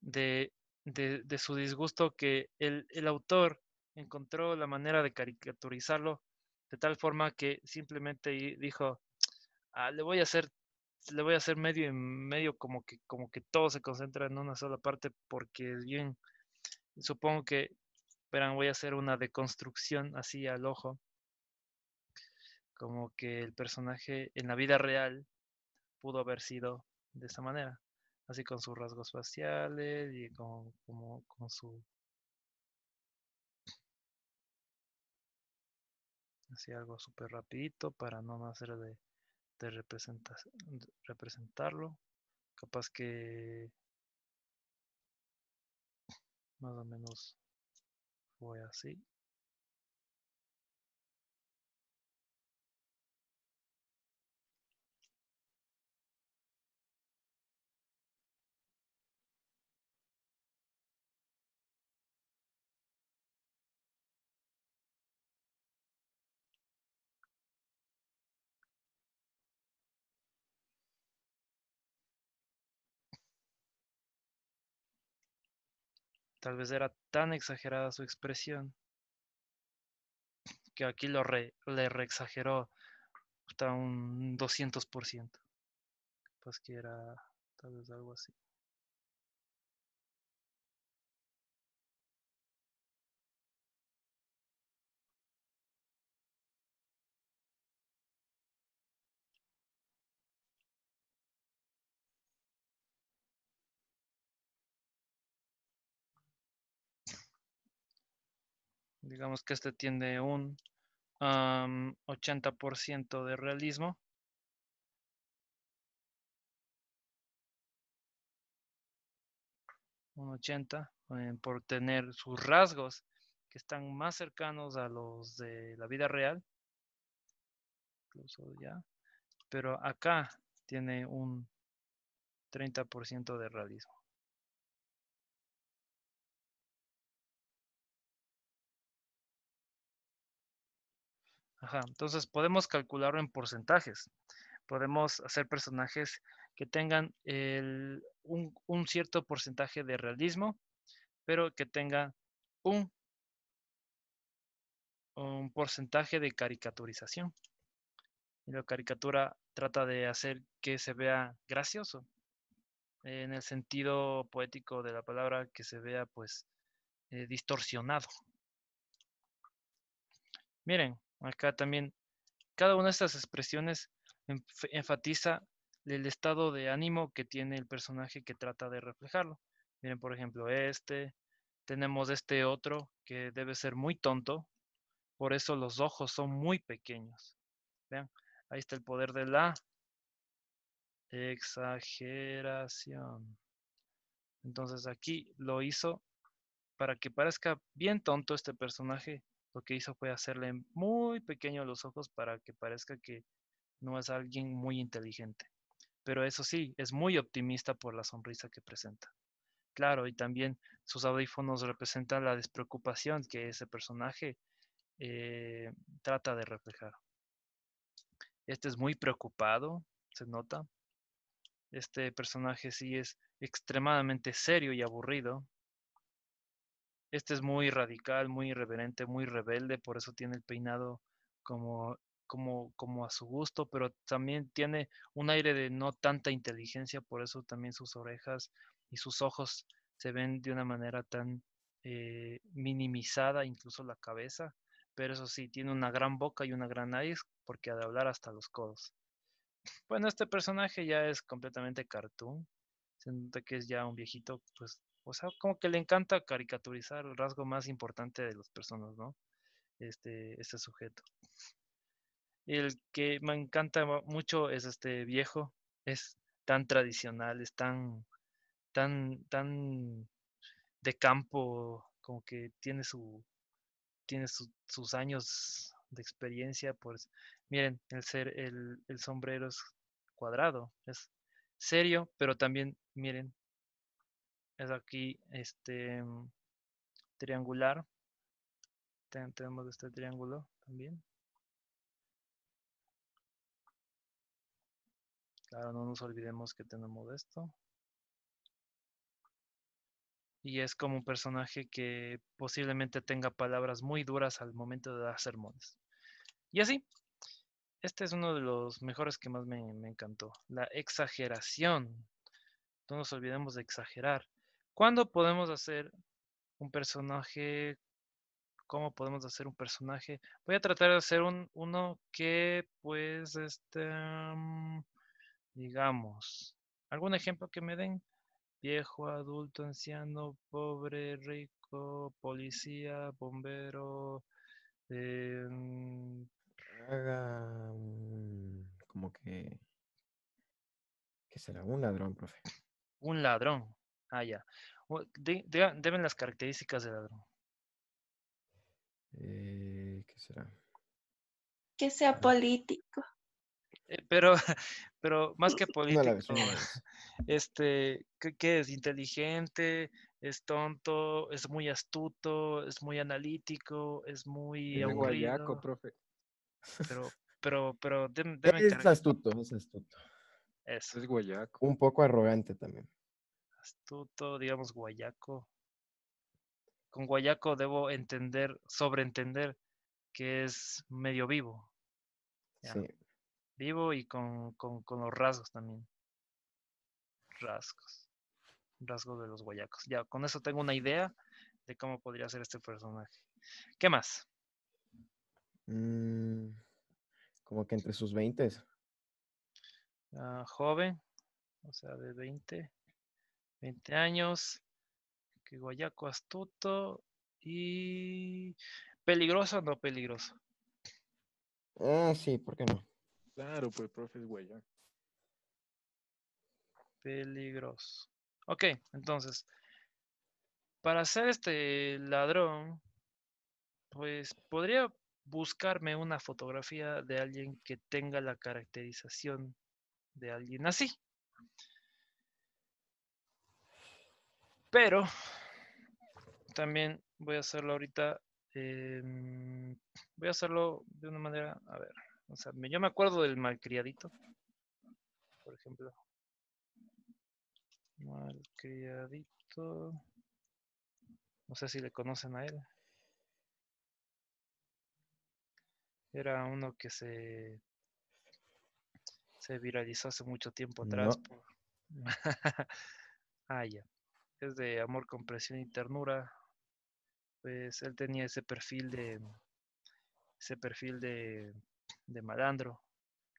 de, su disgusto que el, autor encontró la manera de caricaturizarlo de tal forma que simplemente dijo, ah, le voy a hacer, le voy a hacer medio en medio como que, como que todo se concentra en una sola parte porque es bien, supongo que, verán, voy a hacer una deconstrucción así al ojo, como que el personaje en la vida real pudo haber sido de esa manera así con sus rasgos faciales y con, como, con su... Así algo súper rapidito para no hacer de, de, representarlo. Capaz que más o menos fue así. Tal vez era tan exagerada su expresión que aquí lo re, le reexageró hasta un 200%. Pues que era tal vez algo así. Digamos que este tiene un 80% de realismo. Un 80 eh, por tener sus rasgos que están más cercanos a los de la vida real. Incluso ya. Pero acá tiene un 30% de realismo. Entonces podemos calcularlo en porcentajes. Podemos hacer personajes que tengan un, cierto porcentaje de realismo, pero que tengan un, un porcentaje de caricaturización. Y la caricatura trata de hacer que se vea gracioso, en el sentido poético de la palabra, que se vea pues eh, distorsionado. Miren, Acá también, cada una de estas expresiones enfatiza el estado de ánimo que tiene el personaje que trata de reflejarlo. Miren, por ejemplo, este tenemos este otro que debe ser muy tonto, por eso los ojos son muy pequeños. Vean, ahí está el poder de la exageración. Entonces aquí lo hizo para que parezca bien tonto este personaje. Lo que hizo fue hacerle muy pequeño los ojos para que parezca que no es alguien muy inteligente. Pero eso sí, es muy optimista por la sonrisa que presenta. Claro, y también sus audífonos representan la despreocupación que ese personaje eh, trata de reflejar. Este es muy preocupado, se nota. Este personaje sí es extremadamente serio y aburrido. Este es muy radical, muy irreverente, muy rebelde, por eso tiene el peinado como, como, como a su gusto, pero también tiene un aire de no tanta inteligencia, por eso también sus orejas y sus ojos se ven de una manera tan eh, minimizada, incluso la cabeza, pero eso sí, tiene una gran boca y una gran nariz, porque ha de hablar hasta los codos. Bueno, este personaje ya es completamente cartoon, se nota que es ya un viejito, pues, o sea, como que le encanta caricaturizar el rasgo más importante de las personas, ¿no? Este, este sujeto. El que me encanta mucho es este viejo, es tan tradicional, es tan tan, tan de campo, como que tiene su, tiene sus años de experiencia, pues miren, el ser, el, el sombrero es cuadrado, es serio, pero también, miren, es aquí este triangular. tenemos este triángulo también. Claro, no nos olvidemos que tenemos esto y es como un personaje que posiblemente tenga palabras muy duras al momento de dar sermones. Y así, este es uno de los mejores que más me, encantó, la exageración. No nos olvidemos de exagerar. ¿Cuándo podemos hacer un personaje? ¿Cómo podemos hacer un personaje? Voy a tratar de hacer un, uno que, pues, este, mm, digamos, algún ejemplo que me den viejo, adulto, anciano, pobre, rico, policía, bombero. Em, Haga como que... ¿Qué será? Un ladrón, profe. Un ladrón. Ah, ya. deben las características del ladrón. Eh, ¿Qué será? Que sea político. Eh, pero, pero más que político, este, ¿qué, es? Inteligente, es tonto, es muy astuto, es muy analítico, es muy es guayaco, profe. Pero, pero, pero, es astuto, es astuto. Eso. Es guayaco. Un poco arrogante también. Astuto, digamos guayaco. Con guayaco debo entender, sobreentender que es medio vivo. Sí vivo y con, los rasgos también. Rasgos. Rasgos de los guayacos. Ya, con eso tengo una idea de cómo podría ser este personaje. ¿Qué más? Mm, como que entre sus 20. Ah, joven, o sea, de 20, 20 años, que guayaco astuto y peligroso o no peligroso. Ah, sí, ¿por qué no? Claro, pues profe es guayaco. Peligroso. Ok, entonces, para ser este ladrón, pues podría buscarme una fotografía de alguien que tenga la caracterización de alguien así. Pero también voy a hacerlo ahorita. Em, voy a hacerlo de una manera, a ver. O sea, yo me acuerdo del malcriadito, por ejemplo. Malcriadito. No sé si le conocen a él. Era uno que se, se viralizó hace mucho tiempo atrás. ah, ya. Es de amor, compresión y ternura. Pues él tenía ese perfil de ese perfil de de malandro.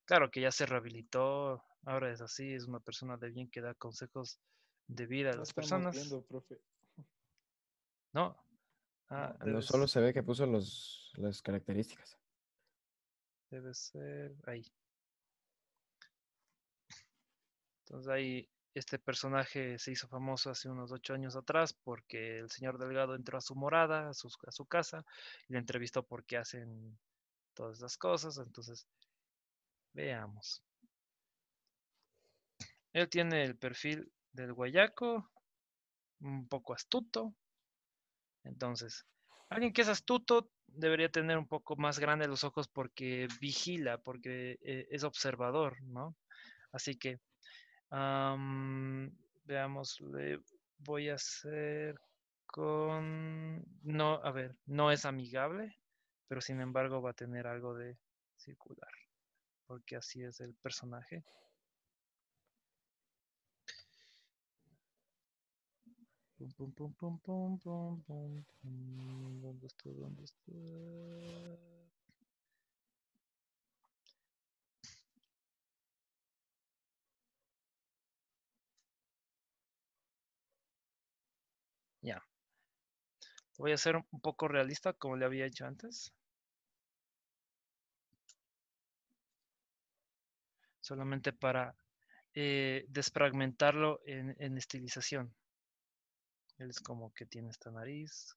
Claro que ya se rehabilitó, ahora es así, es una persona de bien que da consejos de vida a las personas. No. Ah, No solo se ve que puso los, las características. debe ser ahí. Entonces ahí este personaje se hizo famoso hace unos ocho años atrás porque el señor Delgado entró a su morada, a su, casa, y le entrevistó por qué hacen todas esas cosas. Entonces, veamos. Él tiene el perfil del guayaco, un poco astuto. Entonces, alguien que es astuto debería tener un poco más grandes los ojos porque vigila, porque eh, es observador, ¿no? Así que, am, veamos, le voy a hacer con... No, a ver, no es amigable, pero sin embargo va a tener algo de circular, porque así es el personaje. Pum, pum, pum. ¿Dónde está? ¿Dónde está? Voy a ser un poco realista como le había hecho antes. Solamente para eh, desfragmentarlo en, en estilización. Él es como que tiene esta nariz.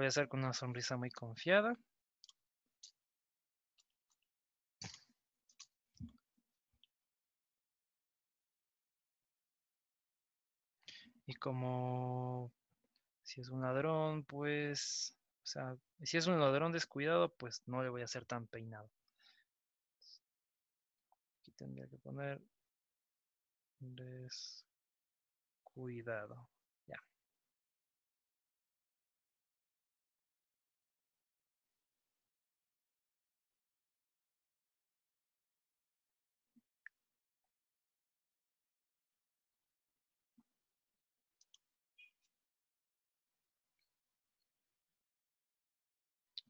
Voy a hacer con una sonrisa muy confiada. Y como si es un ladrón, pues, o sea, si es un ladrón descuidado, pues no le voy a hacer tan peinado. Aquí tendría que poner descuidado.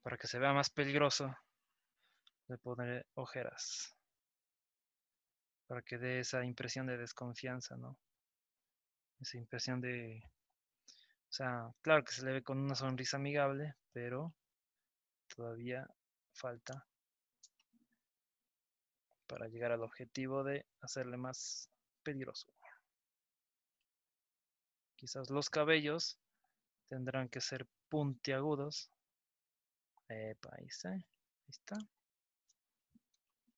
Para que se vea más peligroso, le pondré ojeras. Para que dé esa impresión de desconfianza, ¿no? Esa impresión de... O sea, claro que se le ve con una sonrisa amigable, pero todavía falta para llegar al objetivo de hacerle más peligroso. Quizás los cabellos tendrán que ser puntiagudos. Epa, está.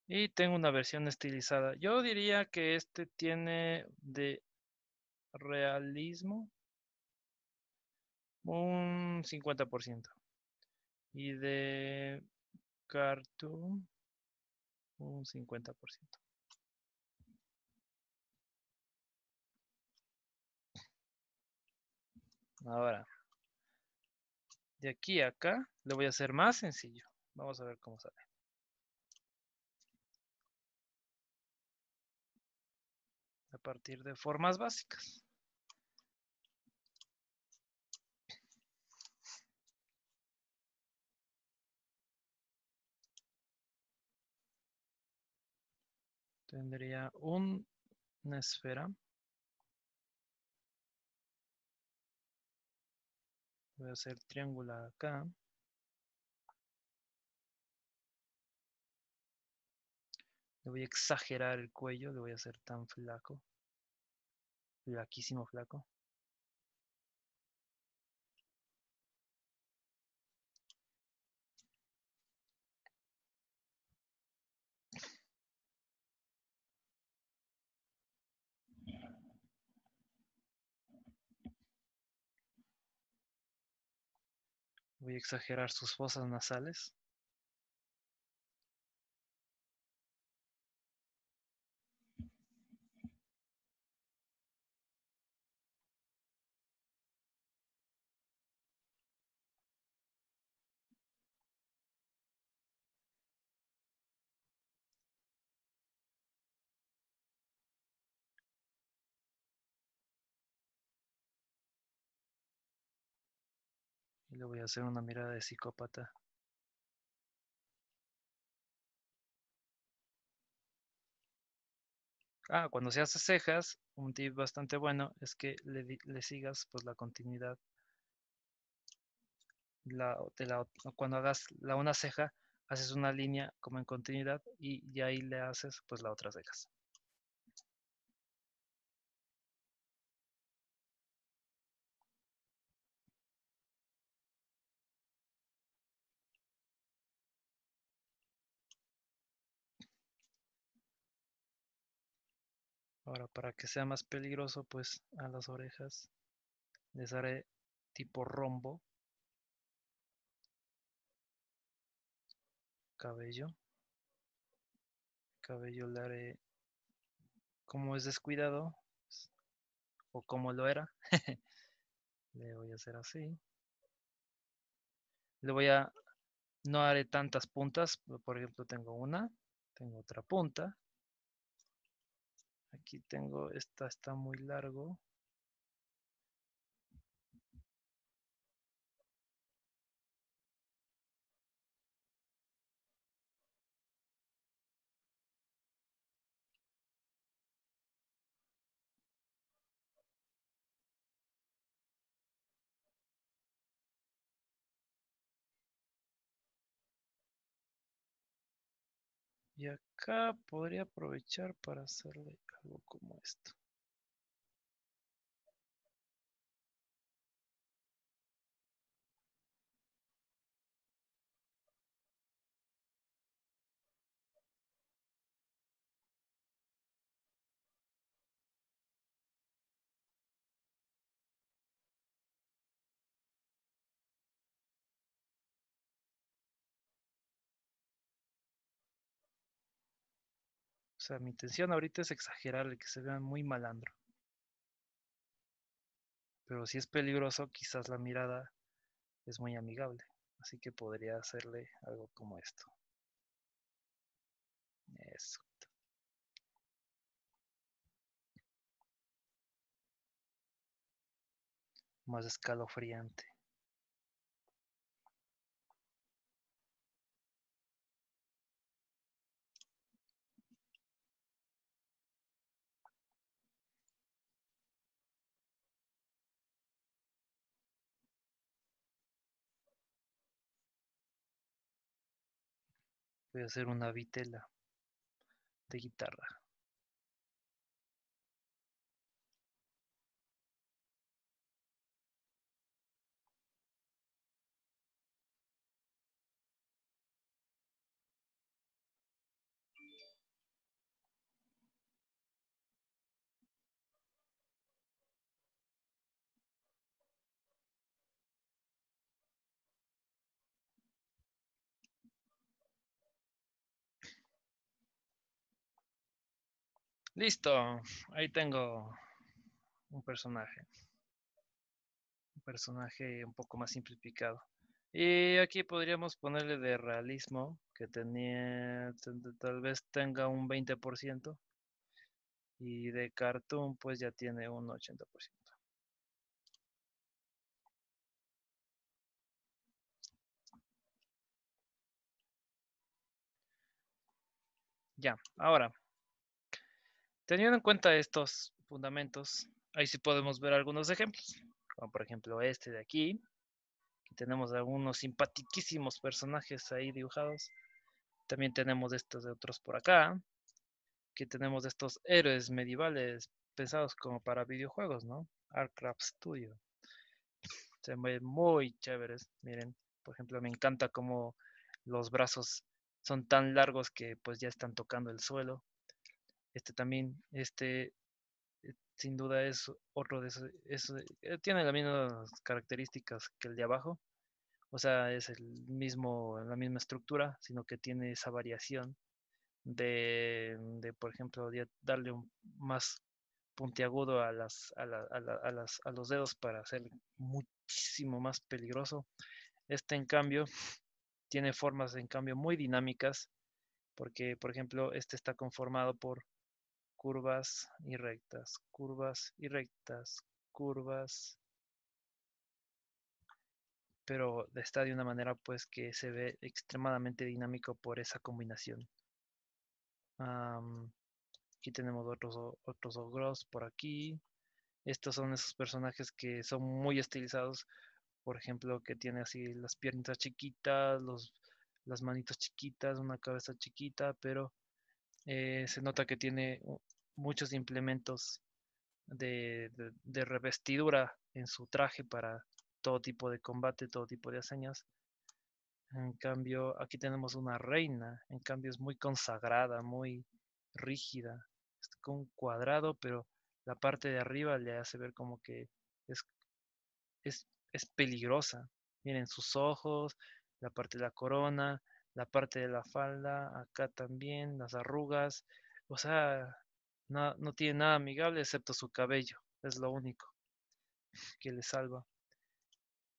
Y tengo una versión estilizada. Yo diría que este tiene de realismo un 50%. Y de cartoon un 50%. Ahora, de aquí a acá le voy a hacer más sencillo. Vamos a ver cómo sale. A partir de formas básicas. Tendría un- una esfera. Voy a hacer triángulo acá. Le voy a exagerar el cuello, le voy a hacer tan flaco. Flaquísimo flaco. Voy a exagerar sus fosas nasales. Le voy a hacer una mirada de psicópata. Ah, cuando se hace cejas, un tip bastante bueno es que le, sigas pues la continuidad. La, de la, cuando hagas la una ceja, haces una línea como en continuidad y, y ahí le haces pues la otra cejas. Ahora, para que sea más peligroso, pues a las orejas les haré tipo rombo. Cabello. Cabello le haré como es descuidado o como lo era. Le voy a hacer así. Le voy a, no haré tantas puntas. Por ejemplo, tengo una, tengo otra punta. Aquí tengo, esta está muy largo. Y acá podría aprovechar para hacerle algo como esto. O sea, mi intención ahorita es exagerarle, que se vea muy malandro. Pero si es peligroso, quizás la mirada es muy amigable. Así que podría hacerle algo como esto. Eso. Más escalofriante. Voy a hacer una vitela de guitarra. Listo, ahí tengo un personaje. Un personaje un poco más simplificado. Y aquí podríamos ponerle de realismo, que tenía, tal vez tenga un 20%. Y de cartoon, pues ya tiene un 80%. Ya, ahora, teniendo en cuenta estos fundamentos, ahí sí podemos ver algunos ejemplos. Como por ejemplo este de aquí. Tenemos algunos simpatiquísimos personajes ahí dibujados. También tenemos estos de otros por acá. Aquí tenemos estos héroes medievales pensados como para videojuegos, ¿no? Artcraft Studio. Se ven muy chéveres. Miren, por ejemplo, me encanta cómo los brazos son tan largos que pues ya están tocando el suelo. Este también, este eh, sin duda es otro de esos, es, eh, tiene las mismas características que el de abajo. o sea, es el mismo, la misma estructura, sino que tiene esa variación de, de, por ejemplo, darle un más puntiagudo a, las, a, la- a la- a las, a los dedos para hacer muchísimo más peligroso. Este, en cambio, tiene formas, en cambio, muy dinámicas, porque, por ejemplo, este está conformado por curvas y rectas, curvas y rectas, curvas, pero está de una manera pues que se ve extremadamente dinámico por esa combinación. Aquí tenemos otros, otros ogros por aquí. Estos son esos personajes que son muy estilizados, por ejemplo, que tiene así las piernitas chiquitas, los, las manitos chiquitas, una cabeza chiquita, pero eh, se nota que tiene muchos implementos de, revestidura en su traje para todo tipo de combate, todo tipo de hazañas. En cambio, aquí tenemos una reina, en cambio es muy consagrada, muy rígida, con cuadrado, pero la parte de arriba le hace ver como que es, es, es peligrosa. Miren sus ojos, la parte de la corona, la parte de la falda, acá también, las arrugas, o sea, no, tiene nada amigable excepto su cabello, es lo único que le salva.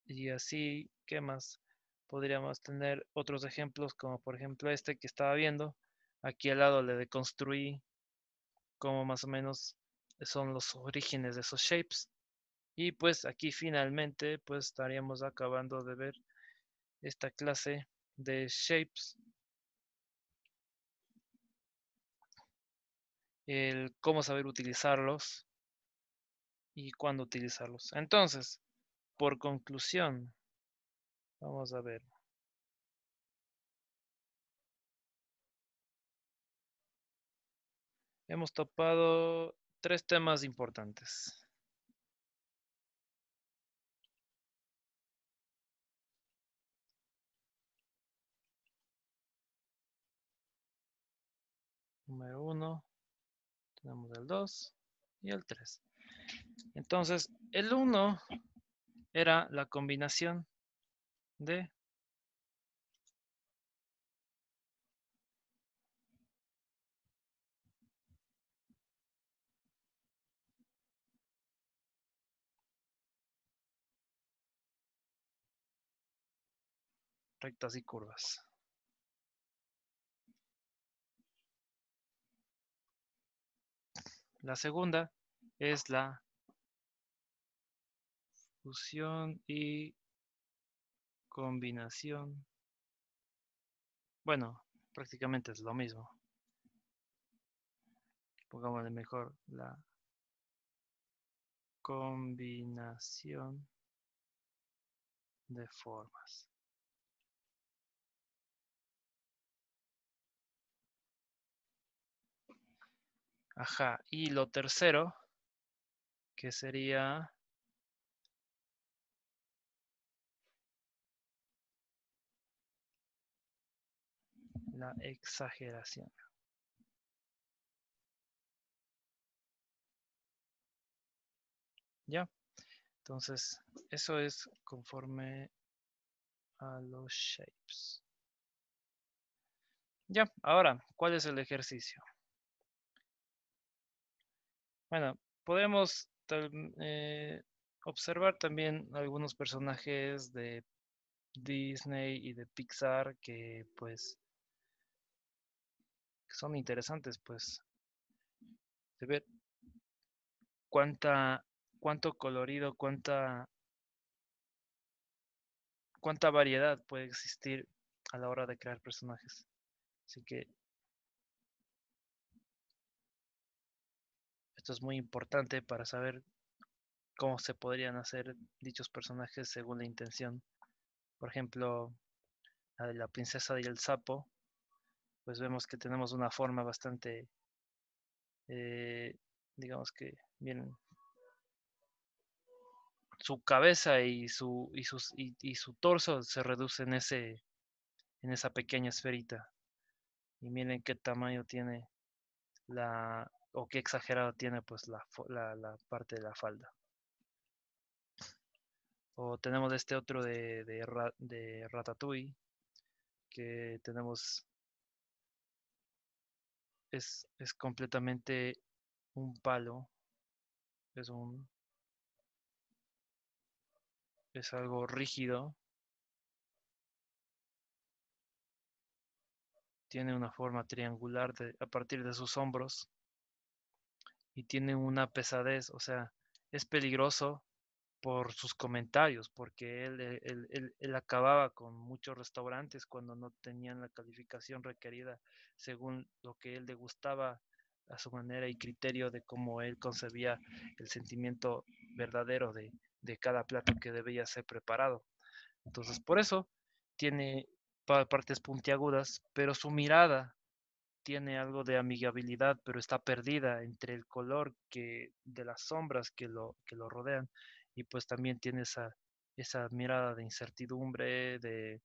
Y así, ¿qué más? Podríamos tener otros ejemplos, como por ejemplo este que estaba viendo. Aquí al lado le deconstruí como más o menos son los orígenes de esos shapes. Y pues aquí finalmente pues estaríamos acabando de ver esta clase de shapes. El cómo saber utilizarlos y cuándo utilizarlos. Entonces, por conclusión, vamos a ver. Hemos topado tres temas importantes. Número uno, tenemos el 2 y el 3. Entonces, el 1 era la combinación de rectas y curvas. La segunda es la fusión y combinación. Bueno, prácticamente es lo mismo. Pongámosle mejor la combinación de formas. Ajá, y lo tercero, que sería la exageración. ¿Ya? Entonces, eso es conforme a los shapes. Ya, ahora, ¿cuál es el ejercicio? Bueno, podemos tal- eh, observar también algunos personajes de Disney y de Pixar que pues son interesantes pues de ver cuánta cuánto colorido, cuánta cuánta variedad puede existir a la hora de crear personajes. Así que esto es muy importante para saber cómo se podrían hacer dichos personajes según la intención. Por ejemplo, la de la princesa y el sapo, pues vemos que tenemos una forma bastante, eh, digamos que, bien, su cabeza y su, y, sus, y, su torso se reduce en, ese, en esa pequeña esferita. Y miren qué tamaño tiene la, o qué exagerado tiene pues la, parte de la falda. O tenemos este otro de, de, Ra- de Ratatouille, que tenemos, es, es completamente un palo, es un, es algo rígido, tiene una forma triangular a partir de sus hombros y tiene una pesadez, o sea, es peligroso por sus comentarios, porque él, eh, él- él- él acababa con muchos restaurantes cuando no tenían la calificación requerida según lo que él le gustaba a su manera y criterio de cómo él concebía el sentimiento verdadero de, de cada plato que debía ser preparado. Entonces, por eso tiene pa- partes puntiagudas, pero su mirada tiene algo de amigabilidad, pero está perdida entre el color que, de las sombras que lo, que lo rodean y pues también tiene esa, esa mirada de incertidumbre, de,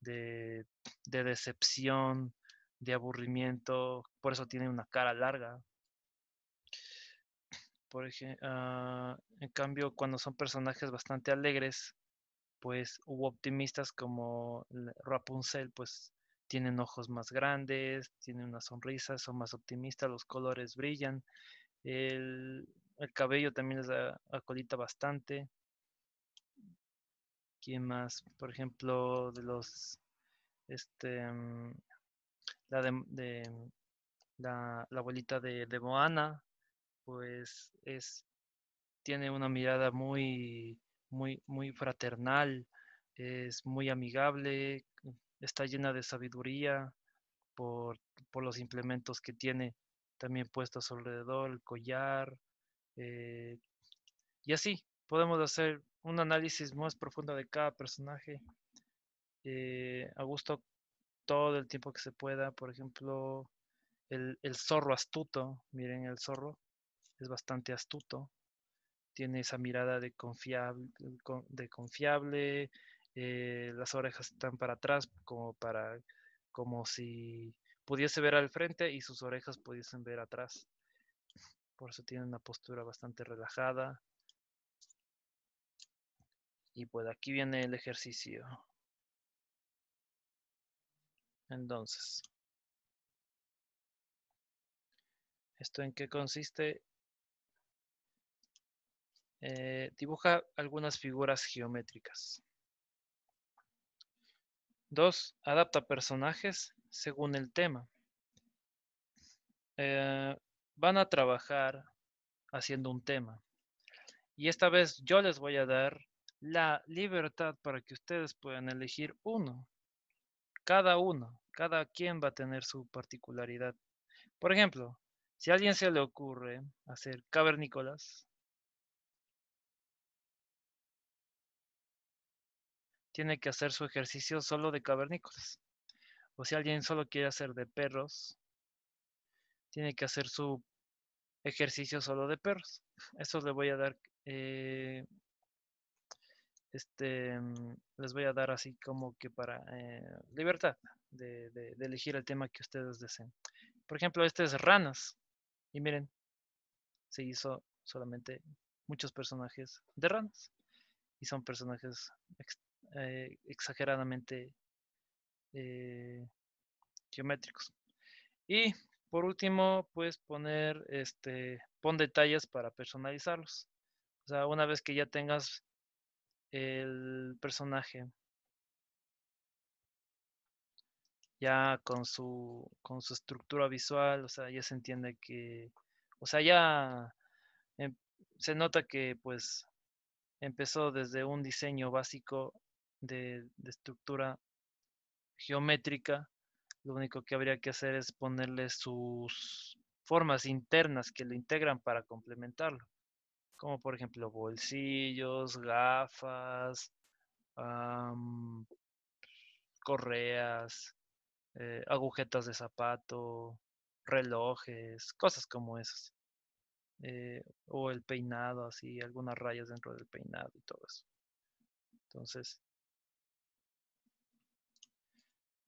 de, de decepción, de aburrimiento, por eso tiene una cara larga. Por ejemplo, en cambio, cuando son personajes bastante alegres, pues hubo optimistas como Rapunzel, pues tienen ojos más grandes, tienen una sonrisa, son más optimistas, los colores brillan, el, el cabello también les acolita bastante. ¿Quién más? Por ejemplo, de los, este, mm, la de, de- la, la abuelita de, de Moana, pues es, tiene una mirada muy, muy, muy fraternal, es muy amigable, está llena de sabiduría por, por los implementos que tiene también puestos alrededor, el collar, eh, y así podemos hacer un análisis más profundo de cada personaje eh, a gusto todo el tiempo que se pueda. Por ejemplo, el, el zorro astuto, miren el zorro, es bastante astuto, tiene esa mirada de confiable, con- de confiable eh, las orejas están para atrás como para, como si pudiese ver al frente y sus orejas pudiesen ver atrás. Por eso tiene una postura bastante relajada. Y pues aquí viene el ejercicio. Entonces, ¿esto en qué consiste? Eh, dibuja algunas figuras geométricas. Dos, adapta personajes según el tema. Eh, van a trabajar haciendo un tema. Y esta vez yo les voy a dar la libertad para que ustedes puedan elegir uno. Cada uno, cada quien va a tener su particularidad. Por ejemplo, si a alguien se le ocurre hacer cavernícolas, tiene que hacer su ejercicio solo de cavernícolas. O si alguien solo quiere hacer de perros, tiene que hacer su ejercicio solo de perros. Eso le voy a dar, eh, este, mm, les voy a dar así como que para eh, libertad de, de- elegir el tema que ustedes deseen. Por ejemplo, este es ranas. Y miren, se hizo solamente muchos personajes de ranas. Y son personajes eh, exageradamente eh, geométricos. Y por último, pues poner, este, pon detalles para personalizarlos. O sea, una vez que ya tengas el personaje ya con su, con su estructura visual, o sea, ya se entiende que, o sea, ya em- se nota que pues empezó desde un diseño básico de, estructura geométrica. Lo único que habría que hacer es ponerle sus formas internas que lo integran para complementarlo. Como por ejemplo bolsillos, gafas, correas, eh, agujetas de zapato, relojes, cosas como esas. Eh, o el peinado, así, algunas rayas dentro del peinado y todo eso. Entonces,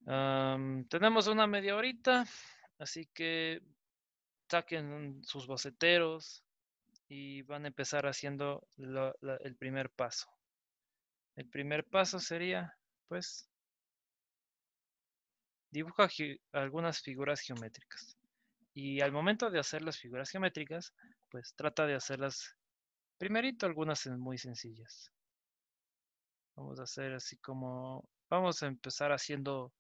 tenemos una media horita, así que saquen sus boceteros y van a empezar haciendo el primer paso. El primer paso sería, pues, dibuja algunas figuras geométricas. Y al momento de hacer las figuras geométricas, pues trata de hacerlas, primerito algunas muy sencillas. Vamos a hacer así como, vamos a empezar haciendo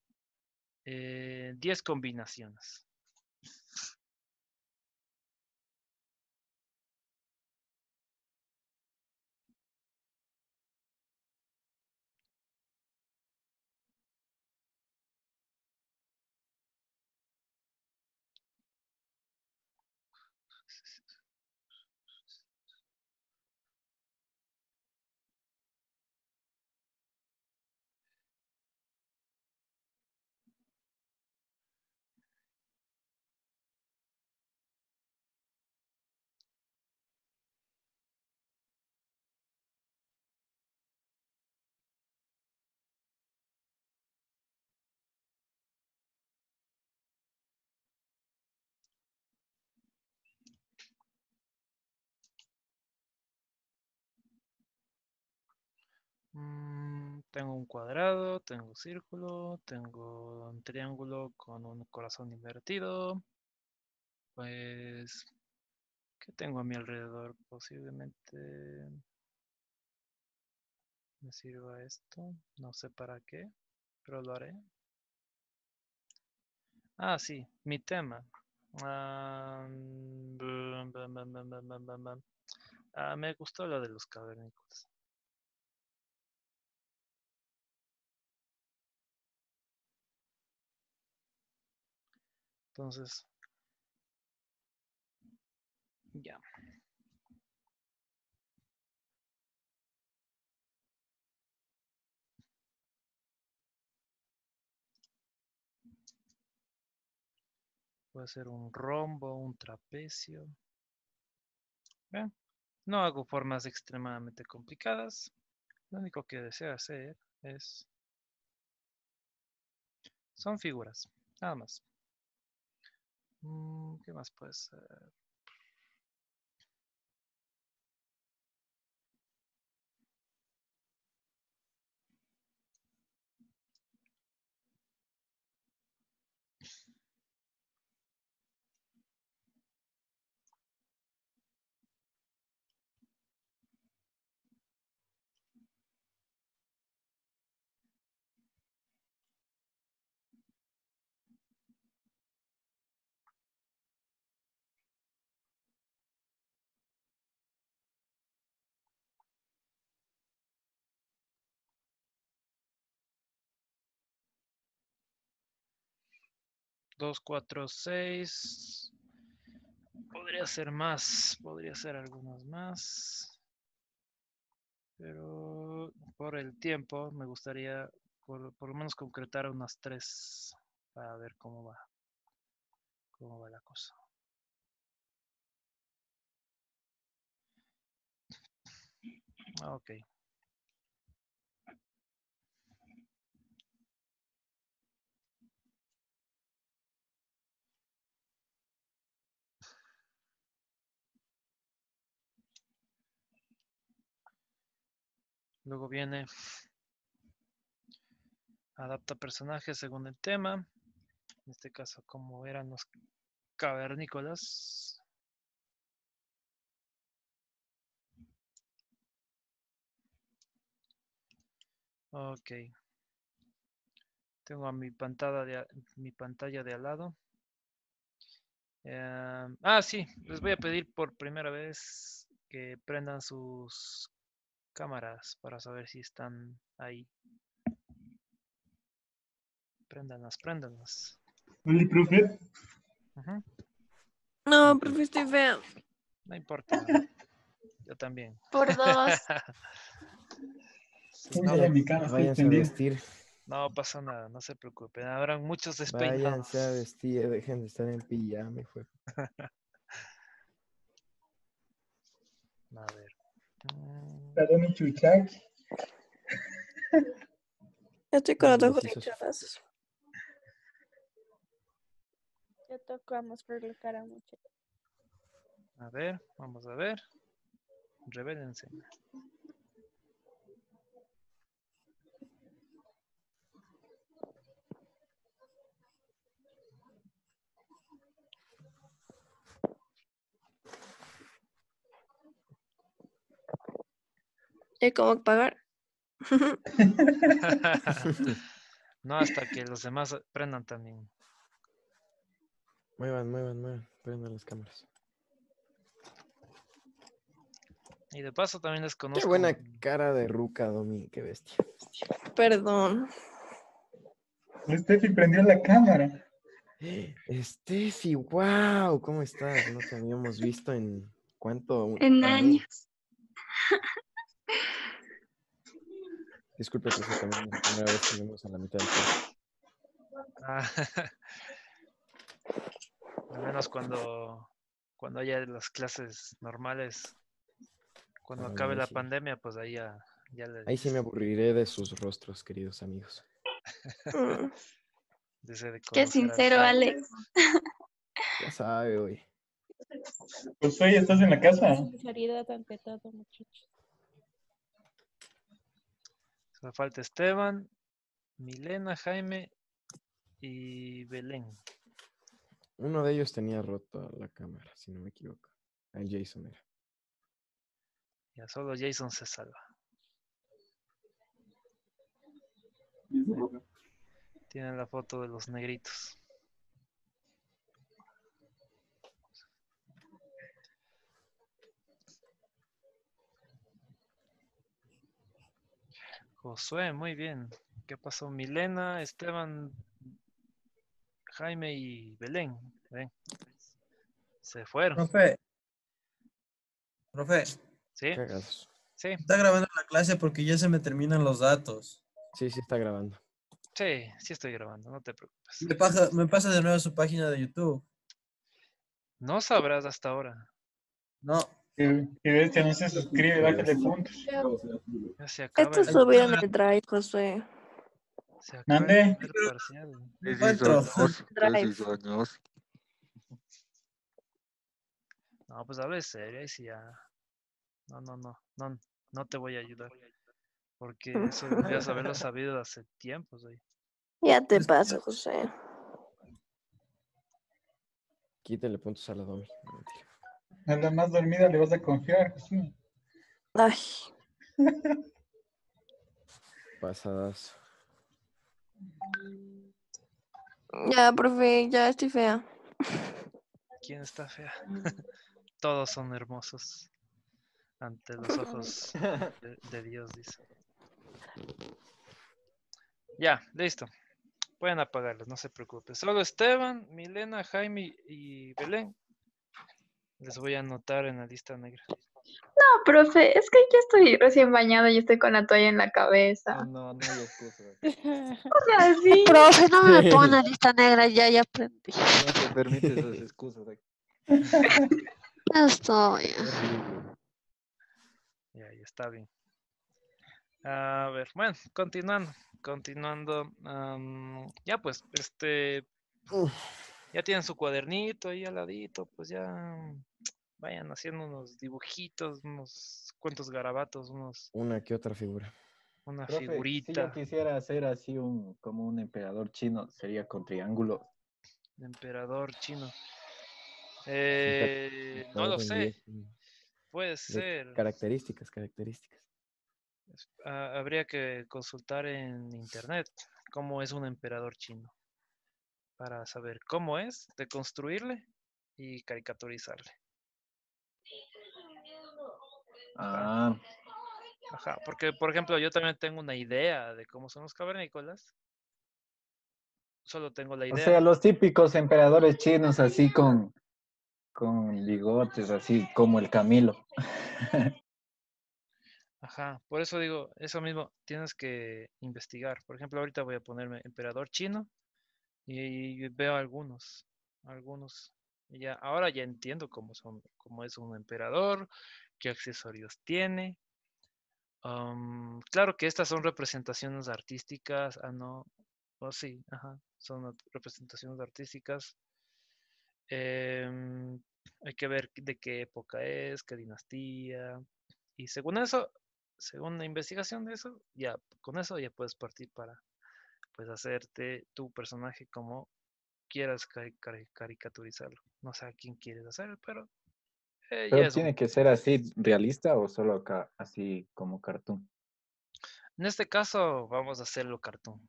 10 combinaciones. Mm, tengo un cuadrado, tengo un círculo, tengo un triángulo con un corazón invertido. Pues, ¿qué tengo a mi alrededor? Posiblemente me sirva esto. No sé para qué, pero lo haré. Ah, sí, mi tema. Me gustó lo de los cavernícolas. Entonces, ya. Puede ser un rombo, un trapecio. Vean, no hago formas extremadamente complicadas. Lo único que deseo hacer es... Son figuras, nada más. Mm, ¿Qué más puede ser? Dos, cuatro, seis. Podría ser más, podría ser algunos más. Pero por el tiempo me gustaría por, por lo menos concretar unas tres para ver cómo va. Cómo va la cosa. Ok. Luego viene adapta personajes según el tema. En este caso, como eran los cavernícolas. Ok. Tengo a mi pantalla de, mi pantalla de al lado. Em, ah, sí, les voy a pedir por primera vez que prendan sus cámaras para saber si están ahí. Préndanlas, préndanlas. Hola, profe. No, profe, estoy fea. No importa. Yo también. Por dos. Sí, no, Váyanse a extendida. vestir. no pasa nada, no se preocupen. Habrán muchos despeinados. Váyanse a vestir. Dejen de estar en pijama. de- A ver. Mm, Perdón, mi chuchac. Ya estoy con los ojos hinchados. Ya tocamos por la cara mucho. A ver, vamos a ver. Revélense. ¿Y cómo pagar? no, hasta que los demás prendan también. Muevan, muevan, muevan. Prendan las cámaras. Y de paso también les Qué conozco. buena cara de ruca, Domi. Qué bestia. Perdón. Steffi prendió la cámara. Steffi, wow, ¿cómo estás? No te habíamos visto en cuánto. En años. Disculpe, profe, también es la primera vez que vemos a la mitad del curso. Ah, Al menos cuando, cuando haya las clases normales, cuando Ah, acabe la sí. pandemia, pues ahí ya, ya les Ahí sí me aburriré de sus rostros, queridos amigos. Qué sincero. Alex. Ya sabe, güey. Pues oye, ¿estás en la casa? Sinceridad ante todo, muchachos. Solo falta Esteban, Milena, Jaime y Belén. Uno de ellos tenía roto la cámara, si no me equivoco. El Jason era. Ya solo Jason se salva. Tienen la foto de los negritos. Josué, muy bien. ¿Qué pasó? Milena, Esteban, Jaime y Belén. Ven. Se fueron. Profe. Profe, ¿Sí? Sí, está grabando la clase porque ya se me terminan los datos. Sí, sí está grabando. sí, sí estoy grabando, no te preocupes. Me pasa, me pasa de nuevo su página de YouTube. No sabrás hasta ahora. No, Y, y ves, ya no se suscribe, bájale puntos. Ya se acaba Esto el, subieron el drive, Josué. se acaba el Mande. primer parcial. no pues habla de serio, ahí sí ya. No, no, no, no, no te voy a ayudar. Porque eso deberías haberlo sabido hace tiempos, güey. Ya te paso, José. Quítele puntos a la Domi. No, mentira. A la más dormida le vas a confiar, Josué. Ay, Pasadas. ya, profe, ya estoy fea. ¿Quién está fea? Todos son hermosos ante los ojos de, de Dios, dice. Ya, listo. Pueden apagarlos, no se preocupen. Solo Esteban, Milena, Jaime y Belén. Les voy a anotar en la lista negra. No, profe, es que yo estoy recién bañado y estoy con la toalla en la cabeza. no, no hay excusa. O sea, sí. Profe, no me pongan la lista negra, ya, ya aprendí. No te permite esas excusas. aquí. Ya estoy. Ya, ya está bien. A ver, bueno, continuando, continuando. ya pues, este, ya tienen su cuadernito ahí al ladito, pues ya vayan haciendo unos dibujitos, unos cuentos garabatos, unos, Una que otra figura. una Profe, si yo figurita quisiera hacer así un, como un emperador chino, sería con triángulo. emperador chino. Eh, no lo sé, puede De ser. Características, características. Ah, habría que consultar en internet cómo es un emperador chino para saber cómo es, de construirle y caricaturizarle. Ah, Ajá, porque por ejemplo yo también tengo una idea de cómo son los cavernícolas. Solo tengo la o idea. sea, los típicos emperadores chinos así con, con bigotes, así como el Camilo. Ajá, por eso digo, eso mismo tienes que investigar. Por ejemplo, ahorita voy a ponerme emperador chino y veo algunos, algunos. ya, ahora ya entiendo cómo son, cómo es un emperador, qué accesorios tiene. Am, claro que estas son representaciones artísticas, ah no, o sí, ajá, son representaciones artísticas. Em, hay que ver de qué época es, qué dinastía. Y según eso, según la investigación de eso, ya con eso ya puedes partir para pues hacerte tu personaje como quieras cari- cari- caricaturizarlo. No sé a quién quieres hacer, pero eh, Pero un- tiene que ser así realista o solo acá así como cartoon. En este caso vamos a hacerlo cartoon.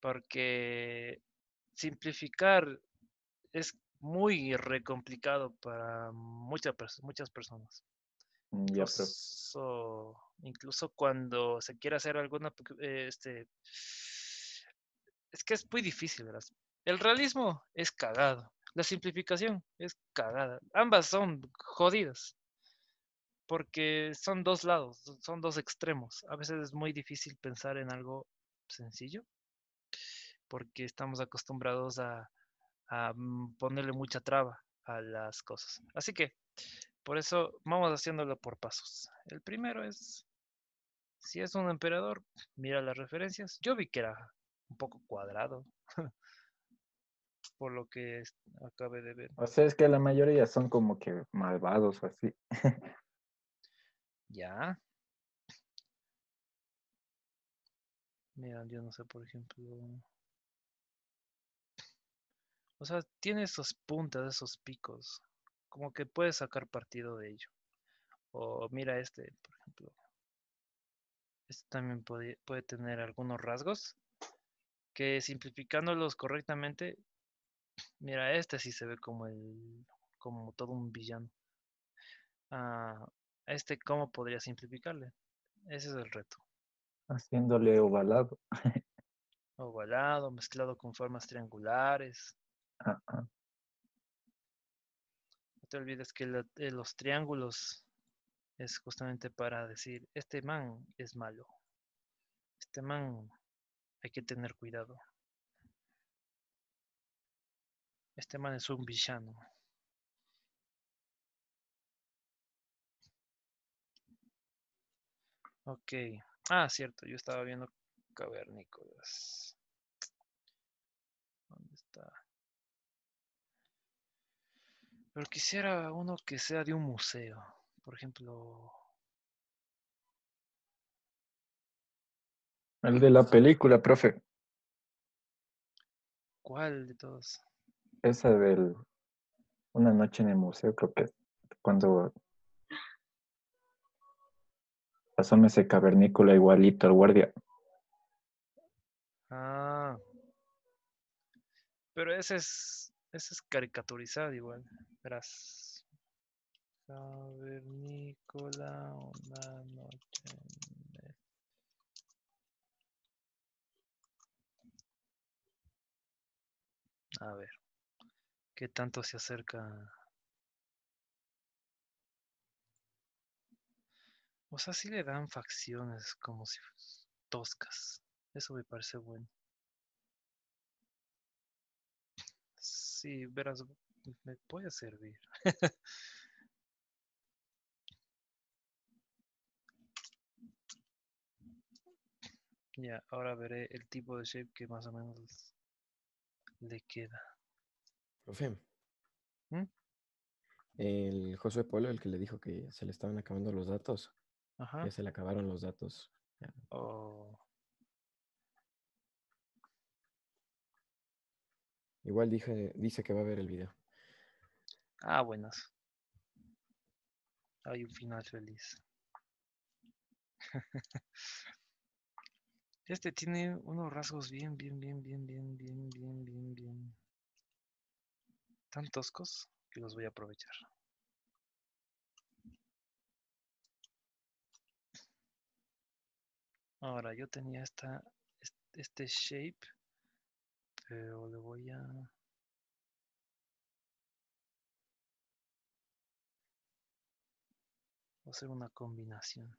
Porque simplificar es muy re complicado para muchas muchas personas. Mm. Incluso, cuando se quiere hacer alguna, eh, este, es que es muy difícil, ¿verdad? El realismo es cagado, la simplificación es cagada. Ambas son jodidas, porque son dos lados, son- son dos extremos. A veces es muy difícil pensar en algo sencillo, porque estamos acostumbrados a, a mm, ponerle mucha traba a las cosas. Así que por eso vamos haciéndolo por pasos. El primero es, si es un emperador, mira las referencias. Yo vi que era un poco cuadrado, por lo que acabé de ver. O sea, es que la mayoría son como que malvados o así. Ya. Mira, yo no sé, por ejemplo. O sea, tiene esos puntas, esos picos. Como que puedes sacar partido de ello. O mira este, por ejemplo. Este también puede, puede tener algunos rasgos que simplificándolos correctamente, mira, este sí se ve como el, como todo un villano. Ah, este, ¿cómo podría simplificarle? Ese es el reto. Haciéndole ovalado. Ovalado, mezclado con formas triangulares. Ah. No te olvides que la- eh, los triángulos es justamente para decir, este man es malo. Este man hay que tener cuidado. Este man es un villano. Ok. Ah, cierto, yo estaba viendo cavernícolas. ¿Dónde está? Pero quisiera uno que sea de un museo. Por ejemplo, El de la película, profe. ¿cuál de todos? Esa del Una noche en el museo, creo que cuando asome ese cavernícola igualito al guardia. Ah. Pero ese es, ese es caricaturizado igual. Verás. Cavernícola, una noche A ver. ¿Qué tanto se acerca? O sea, sí le dan facciones como si toscas. Eso me parece bueno. Sí, verás, me puede servir. Ya, ahora veré el tipo de shape que más o menos le queda. Profe. ¿Mm? El Josué Polo, el que le dijo que se le estaban acabando los datos. Ajá. Ya se le acabaron los datos. Oh, Igual dije, dice que va a ver el video. Ah, buenas. Hay un final feliz. Este tiene unos rasgos bien, bien, bien, bien, bien, bien, bien, bien, bien. Tan toscos que los voy a aprovechar. Ahora, yo tenía esta, es- este shape, pero le voy a... hacer una combinación.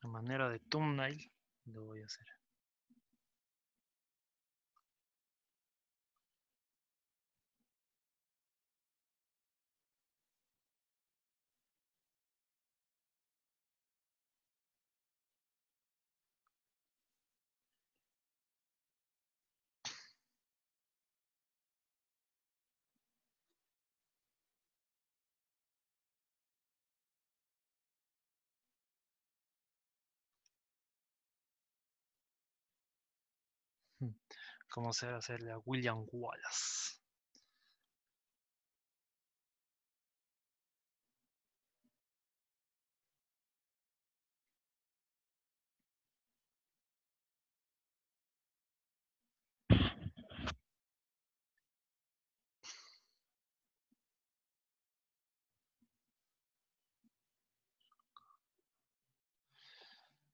A manera de thumbnail lo voy a hacer. ¿Cómo se hacerle a William Wallace?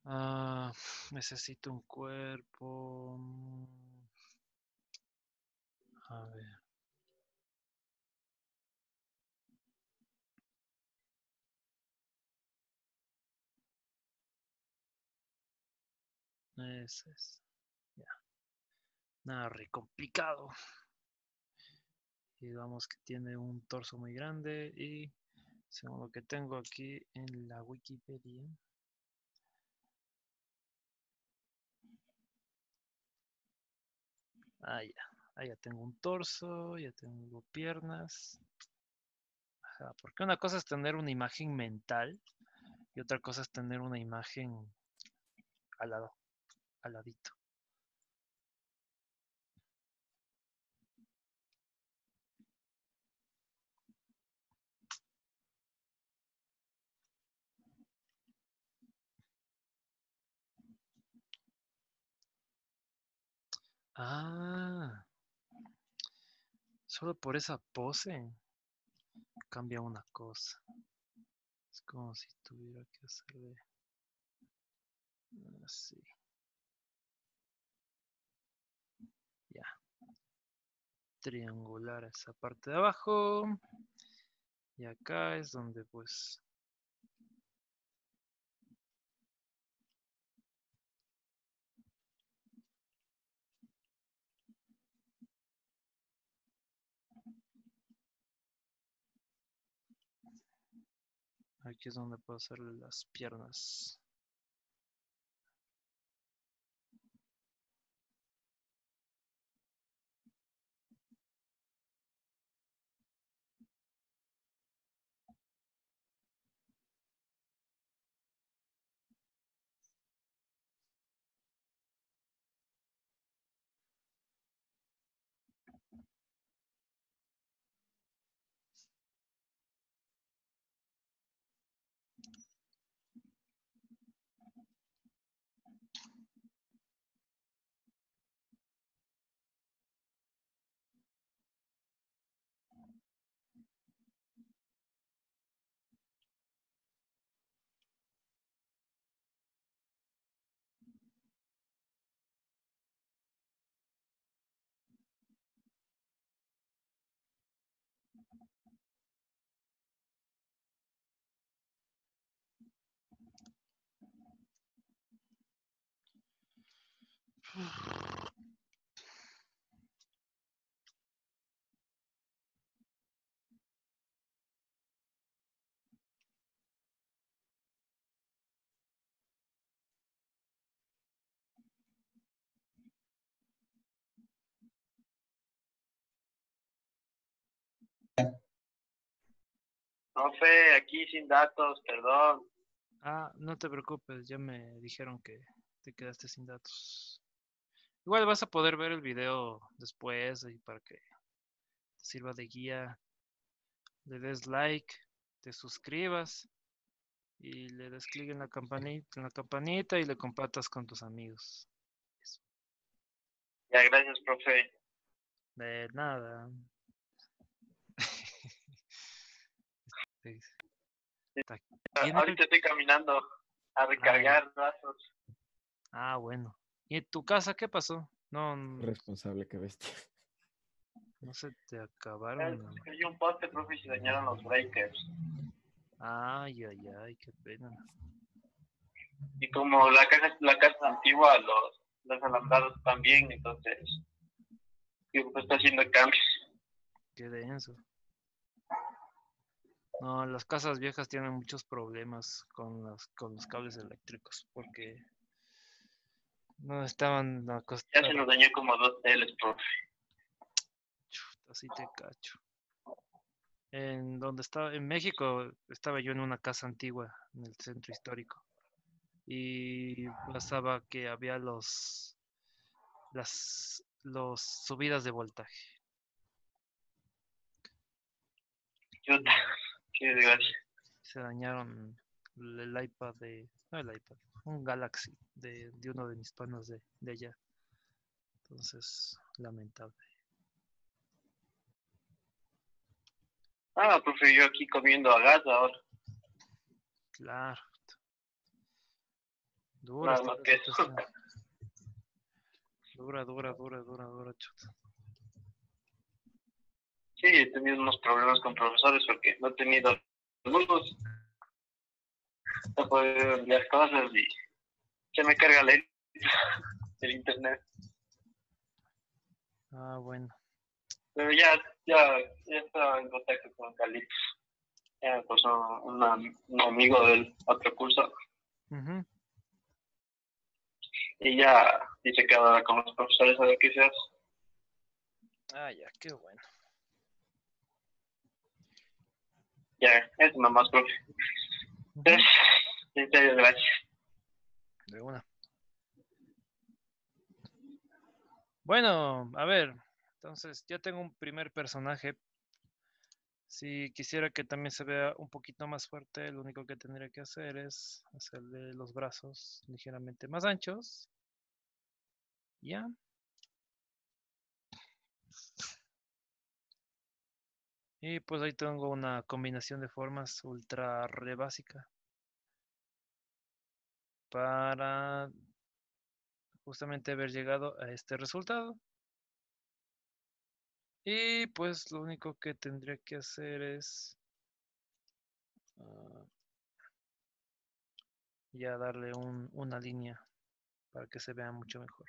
Ah, necesito un cuerpo. A ver. Ese es. Ya. Nada re complicado. Y vamos que tiene un torso muy grande y según lo que tengo aquí en la Wikipedia. Ah. Ah, ya tengo un torso, ya tengo piernas. Porque una cosa es tener una imagen mental y otra cosa es tener una imagen al lado, al. Ah, solo por esa pose cambia una cosa. Es como si tuviera que hacerle así. Ya. Triangular esa parte de abajo. Y acá es donde pues Aquí es donde puedo hacerle las piernas. Profe, aquí sin datos, perdón. Ah, no te preocupes, ya me dijeron que te quedaste sin datos. Igual vas a poder ver el video después y para que te sirva de guía. Le des like, te suscribas y le des clic en la campanita, en la campanita y le compartas con tus amigos. Ya, gracias, profe. De nada. Sí. Está- ¿Tiene- Ahorita estoy caminando a recargar datos. Ah, bueno. ¿Y en tu casa qué pasó? No, Responsable que bestia. no se te acabaron. se cayó un poste, profe, y se dañaron los breakers. Ay, ay, ay, qué pena. Y como la casa, la casa es antigua, los, los alambrados también, entonces digo, pues está haciendo cambios. Qué denso. No, las casas viejas tienen muchos problemas con los, con los cables eléctricos porque no estaban Ya acostados. se nos dañó como dos teles, profe. Así te cacho. En donde estaba, en México, estaba yo en una casa antigua en el centro histórico. Y pasaba que había los las los subidas de voltaje. Qué desgracia. Se dañaron el iPad de, no el iPad, un Galaxy de, de uno de mis panos de, de allá. Entonces, lamentable. Ah, profe, yo aquí comiendo a gas ahora. Claro. Dura. Dura, dura, dura, dura, dura, chuta. Sí, he tenido unos problemas con profesores porque no he tenido luz. No podido enviar cosas y se me carga la el internet. Ah, bueno. Pero ya, ya, ya estaba en contacto con Calipos. Ya me pasó una- un amigo del otro curso Ujú. y ya dice que habla con los profesores a ver qué se hace. Ah, ya, qué bueno. Ya, eso nomás, profe. Entonces, en serio, gracias. De una. Bueno, a ver, entonces ya tengo un primer personaje. Si quisiera que también se vea un poquito más fuerte, lo único que tendría que hacer es hacerle los brazos ligeramente más anchos. Ya. Y pues ahí tengo una combinación de formas ultra re básica para justamente haber llegado a este resultado. Y pues lo único que tendría que hacer es ah, ya darle un- una línea para que se vea mucho mejor.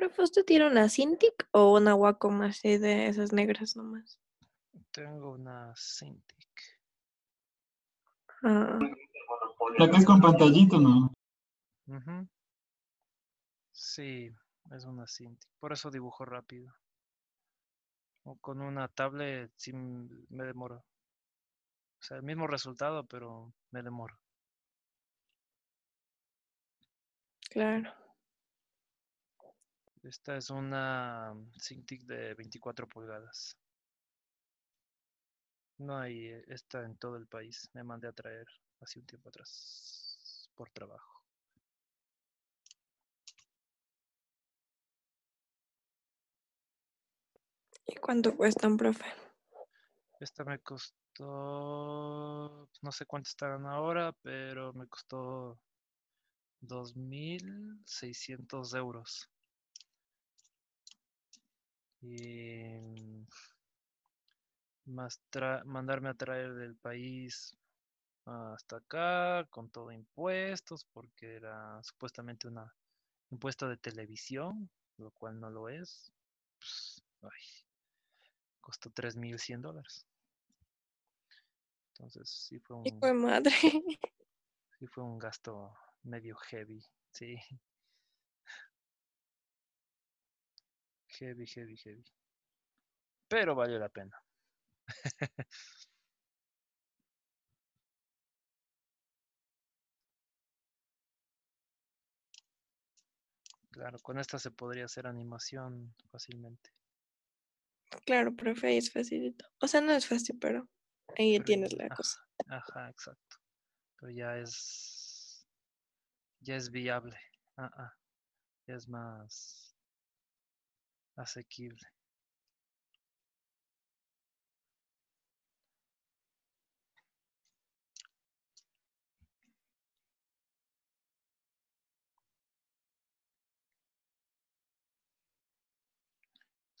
Profe, ¿usted tiene una Cintiq o una Wacom así de esas negras nomás? Tengo una Cintiq. Ah, La que es con pantallito, ¿no? Sí, es una Cintiq. Por eso dibujo rápido. O con una tablet sí me demoro. O sea, el mismo resultado, pero me demoro. claro. Esta es una Cintiq de 24 pulgadas. No hay eh, esta en todo el país. Me mandé a traer hace un tiempo atrás por trabajo. ¿Y cuánto cuestan, profe? Esta me costó, no sé cuánto estarán ahora, pero me costó 2.600 euros. Y más tra- mandarme a traer del país hasta acá con todo impuestos, porque era supuestamente una impuesto de televisión, lo cual no lo es. Pues, ay, costó 3.100 dólares. Entonces sí fue Hijo un, de madre. sí fue un gasto medio heavy, sí. Heavy, heavy, heavy. Pero valió la pena. Claro, con esta se podría hacer animación fácilmente. Claro, profe, ahí es facilito. O sea, no es fácil, pero ahí Pero tienes la ajá, cosa. Ajá, exacto. Pero ya es, ya es viable. Ah, ah, ya es más asequible.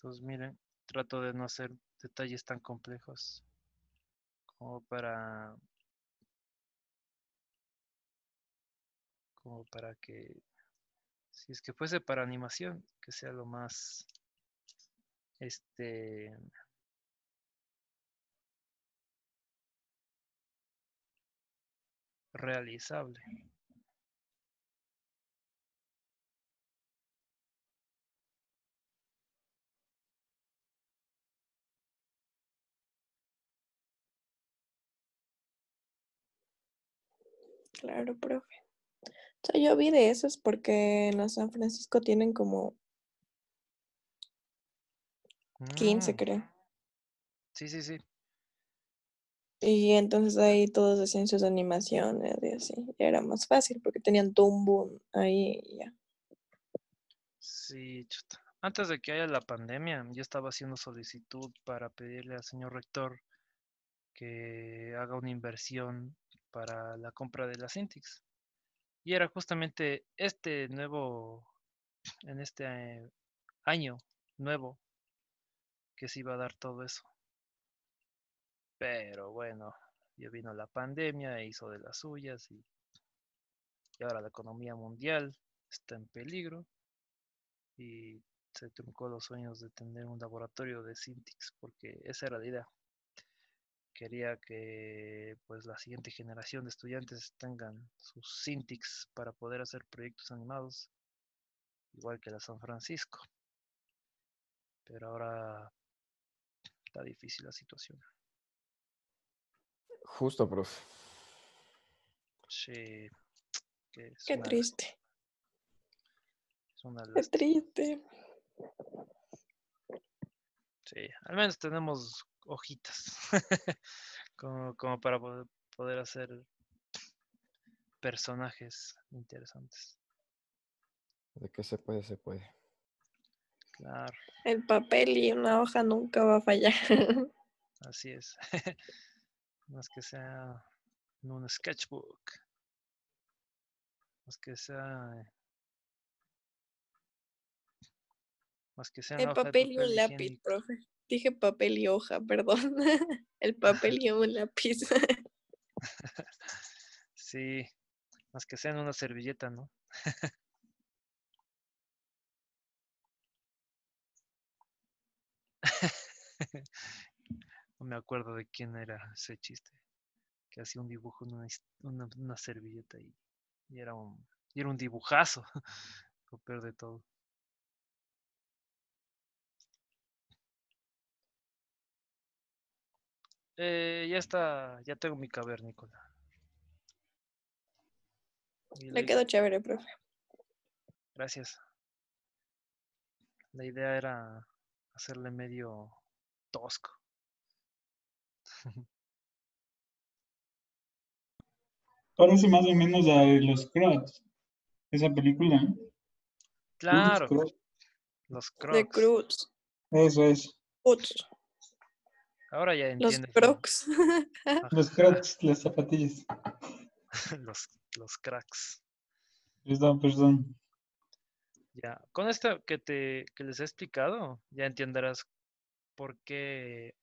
Entonces, miren, trato de no hacer detalles tan complejos como para como para que si es que fuese para animación que sea lo más este realizable Claro, profe. O sea, yo vi de esos porque en San Francisco tienen como 15, Mm, creo. sí sí sí Y entonces ahí todos hacían sus animaciones y así. Y era más fácil porque tenían Toon ahí y ya. sí chuta. antes de que haya la pandemia yo estaba haciendo solicitud para pedirle al señor rector que haga una inversión para la compra de las Cintiq. Y era justamente este nuevo, en este eh, año nuevo, que se iba a dar todo eso. Pero bueno, ya vino la pandemia e hizo de las suyas y, ahora la economía mundial está en peligro y se truncó los sueños de tener un laboratorio de Cintiq porque esa era la idea quería que pues la siguiente generación de estudiantes tengan sus Cintiqs para poder hacer proyectos animados, igual que la San Francisco. Pero ahora está difícil la situación. Justo, profe. Sí, que Qué una, triste. es una Qué triste. Sí, al menos tenemos hojitas como, como para po- poder hacer personajes interesantes. De que se puede, se puede. Claro, El papel y una hoja nunca va a fallar. así es. Más que sea en un sketchbook. Más que sea. eh, Más que sea El papel y un lápiz, higiénico. profe. Dije papel y hoja, perdón. El papel y un lápiz. Sí, más que sea en una servilleta, ¿no? No me acuerdo de quién era ese chiste. Que hacía un dibujo en una, his- una- una servilleta y, y era un, y era un dibujazo. Lo peor de todo. Eh, ya está, ya tengo mi cavernícola. Le quedó chévere, profe. Gracias. La idea era hacerle medio tosco. Parece más o menos a los Crocs. Esa película. Claro, Crocs. los De crocs. Cruz. Eso es. Cruz. Ahora ya Los entiendes. ¿no? crocs. Los Crocs, las zapatillas. los, los cracks. Perdón, perdón. Ya, con esto que te que les he explicado, ya entenderás por qué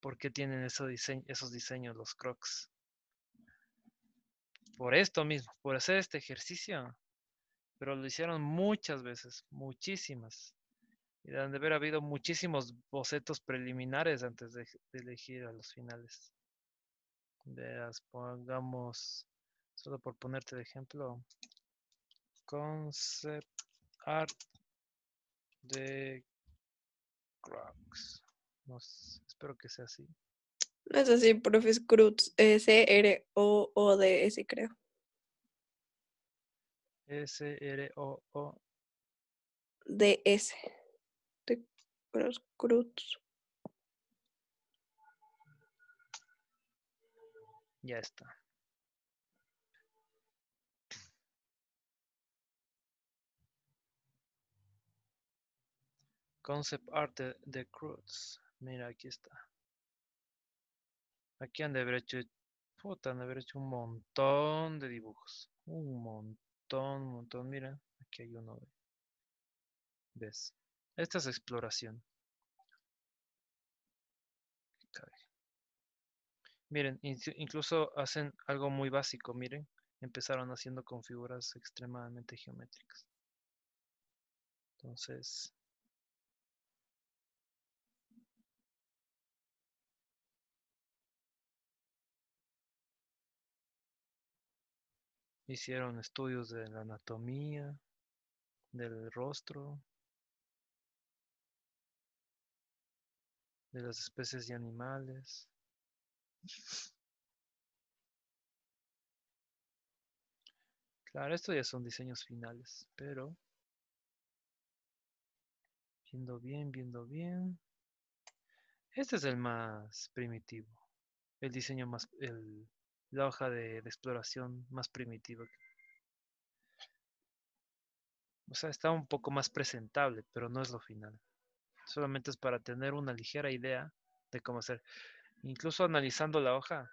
por qué tienen esos diseños, esos diseños los crocs. Por esto mismo, por hacer este ejercicio. Pero lo hicieron muchas veces, muchísimas. Y deben de haber habido muchísimos bocetos preliminares antes de, elegir a los finales. Veas, pongamos, solo por ponerte de ejemplo, concept art de Crocs. No sé, espero que sea así. No es así, profe, es Cruz. eh, C-R-O-O-D-S, creo. S-R-O-O. D-S. De. Cruz. Ya está. Concept art de, Cruz. Mira, aquí está. Aquí han de haber hecho, puta, han de haber hecho un montón de dibujos. Un montón, un montón. Mira, aquí hay uno. ve. ¿Ves? Esta es exploración. Miren, incluso hacen algo muy básico, miren. Empezaron haciendo con figuras extremadamente geométricas. Entonces, hicieron estudios de la anatomía, del rostro, de las especies de animales. Claro, esto ya son diseños finales, pero viendo bien, viendo bien. Este es el más primitivo, el diseño más, el, la hoja de, exploración más primitiva. O sea, está un poco más presentable, pero no es lo final. Solamente es para tener una ligera idea de cómo hacer. Incluso analizando la hoja,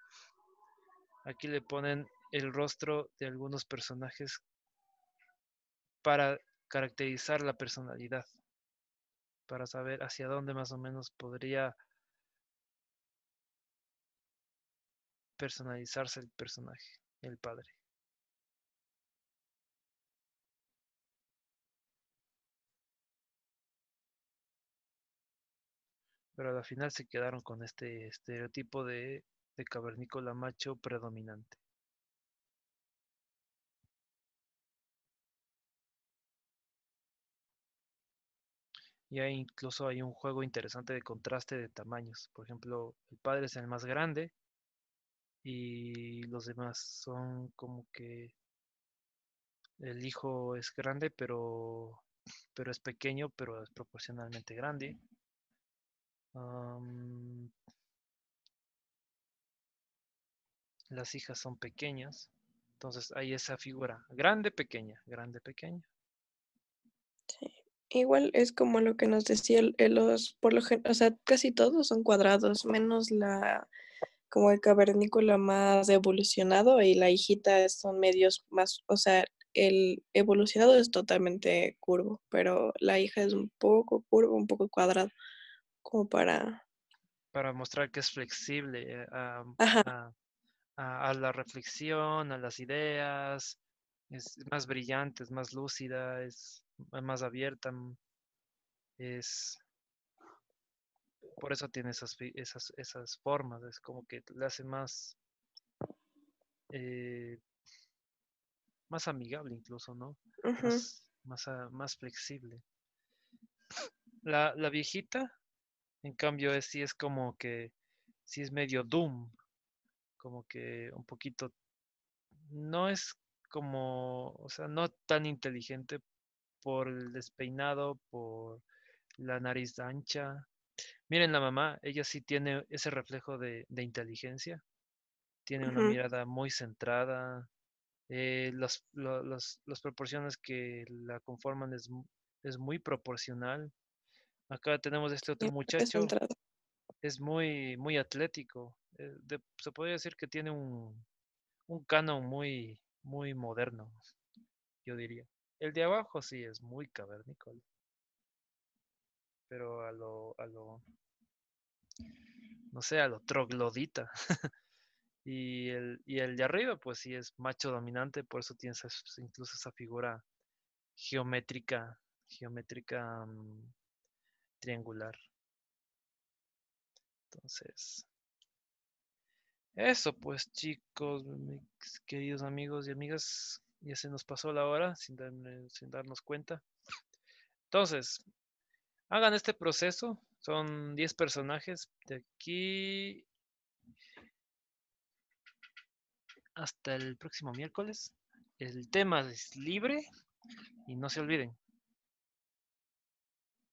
aquí le ponen el rostro de algunos personajes para caracterizar la personalidad, para saber hacia dónde más o menos podría personalizarse el personaje, el padre. Pero a la final se quedaron con este estereotipo de, de cavernícola macho predominante. Y ahí incluso hay un juego interesante de contraste de tamaños. Por ejemplo, el padre es el más grande y los demás son como que el hijo es grande, pero, pero es pequeño, pero es proporcionalmente grande. Las hijas son pequeñas. Entonces hay esa figura, grande, pequeña, grande, pequeña. Igual es como lo que nos decía los, por lo o sea, casi todos son cuadrados, menos la, como el cavernícola más evolucionado y la hijita son medios más, o sea, el evolucionado es totalmente curvo, pero la hija es un poco curvo, un poco cuadrado, como para, Para mostrar que es flexible a, a- a- a la reflexión, a las ideas, es más brillante, es más lúcida, es más abierta, es por eso tiene esas, esas, esas formas, es como que le hace más, eh, más amigable incluso, ¿no? Más, ah, más flexible. La, la viejita, en cambio, es, sí es como que, sí es medio doom, como que un poquito, no es como, o sea, no tan inteligente por el despeinado, por la nariz ancha. Miren la mamá, ella sí tiene ese reflejo de, de inteligencia, tiene una mirada muy centrada, eh, las, lo- los- las proporciones que la conforman es, es muy proporcional. Acá tenemos este otro muchacho, es muy, muy atlético. eh, de- se podría decir que tiene un, un canon muy, muy moderno, yo diría. El de abajo sí es muy cavernícola, pero a lo, a lo, no sé, a lo troglodita. Y el, y el de arriba, pues sí es macho dominante, por eso tiene esas- incluso esa figura geométrica, geométrica mm, triangular. Entonces, eso pues chicos, mis queridos amigos y amigas, ya se nos pasó la hora sin, darme- sin darnos cuenta. Entonces, hagan este proceso, son 10 personajes de aquí hasta el próximo miércoles. El tema es libre y no se olviden.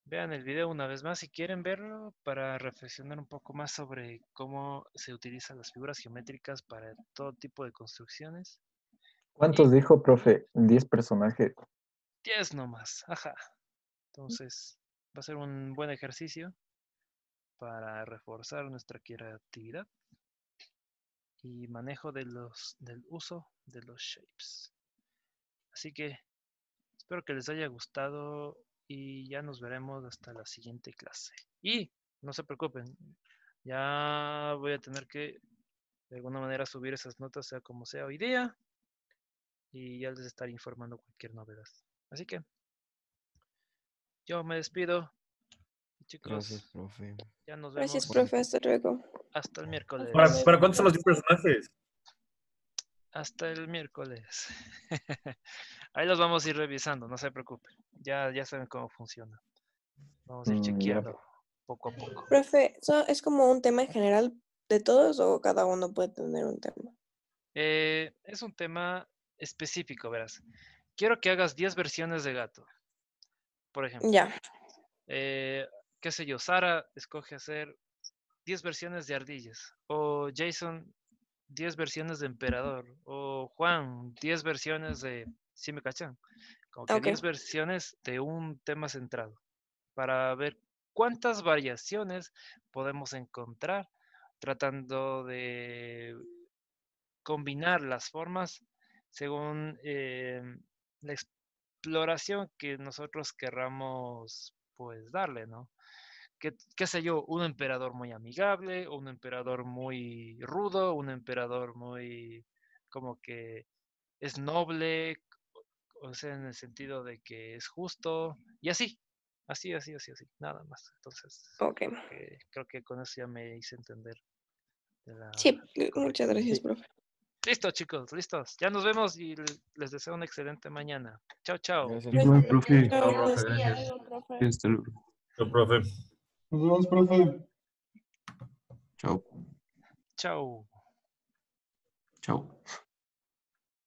Vean el video una vez más si quieren verlo para reflexionar un poco más sobre cómo se utilizan las figuras geométricas para todo tipo de construcciones. ¿Cuántos dijo, profe? 10 personajes. 10 nomás, ajá. Entonces, Va a ser un buen ejercicio para reforzar nuestra creatividad y manejo de los, del uso de los shapes. Así que espero que les haya gustado y ya nos veremos hasta la siguiente clase. Y no se preocupen, ya voy a tener que de alguna manera subir esas notas, sea como sea hoy día, y ya les estaré informando cualquier novedad. Así que yo me despido. Chicos, Gracias, profe. ya nos vemos. Gracias, profe. Hasta luego. Hasta el miércoles. ¿Para, para cuántos son los 10 personajes? Hasta el miércoles. Ahí los vamos a ir revisando, no se preocupen. Ya, ya saben cómo funciona. Vamos a ir Mm, chequeando poco a poco. Profe, ¿so- ¿es como un tema en general de todos o cada uno puede tener un tema? Eh, es un tema específico, verás. Quiero que hagas 10 versiones de gato. Por ejemplo. Ya. eh, qué sé yo, Sara escoge hacer 10 versiones de ardillas. O Jason, 10 versiones de emperador. O Juan, 10 versiones de... ¿Sí me cachan? Como que Ok. 10 versiones de un tema centrado. Para ver cuántas variaciones podemos encontrar tratando de combinar las formas según eh, la exploración que nosotros querramos pues darle, ¿no? Que, qué sé yo, un emperador muy amigable, un emperador muy rudo, un emperador muy como que es noble, o sea, en el sentido de que es justo, y así, así, así, así, así, nada más. Entonces, Ok. creo que, creo que con eso ya me hice entender. de la Sí, muchas gracias, profe. Listo, chicos, listos. Ya nos vemos y le- les deseo una excelente mañana. Chao, chao. Gracias, profe. Chao, profe, gracias. profe. Yo, profe. Nos vemos, profe. Chao. Chao. Chao.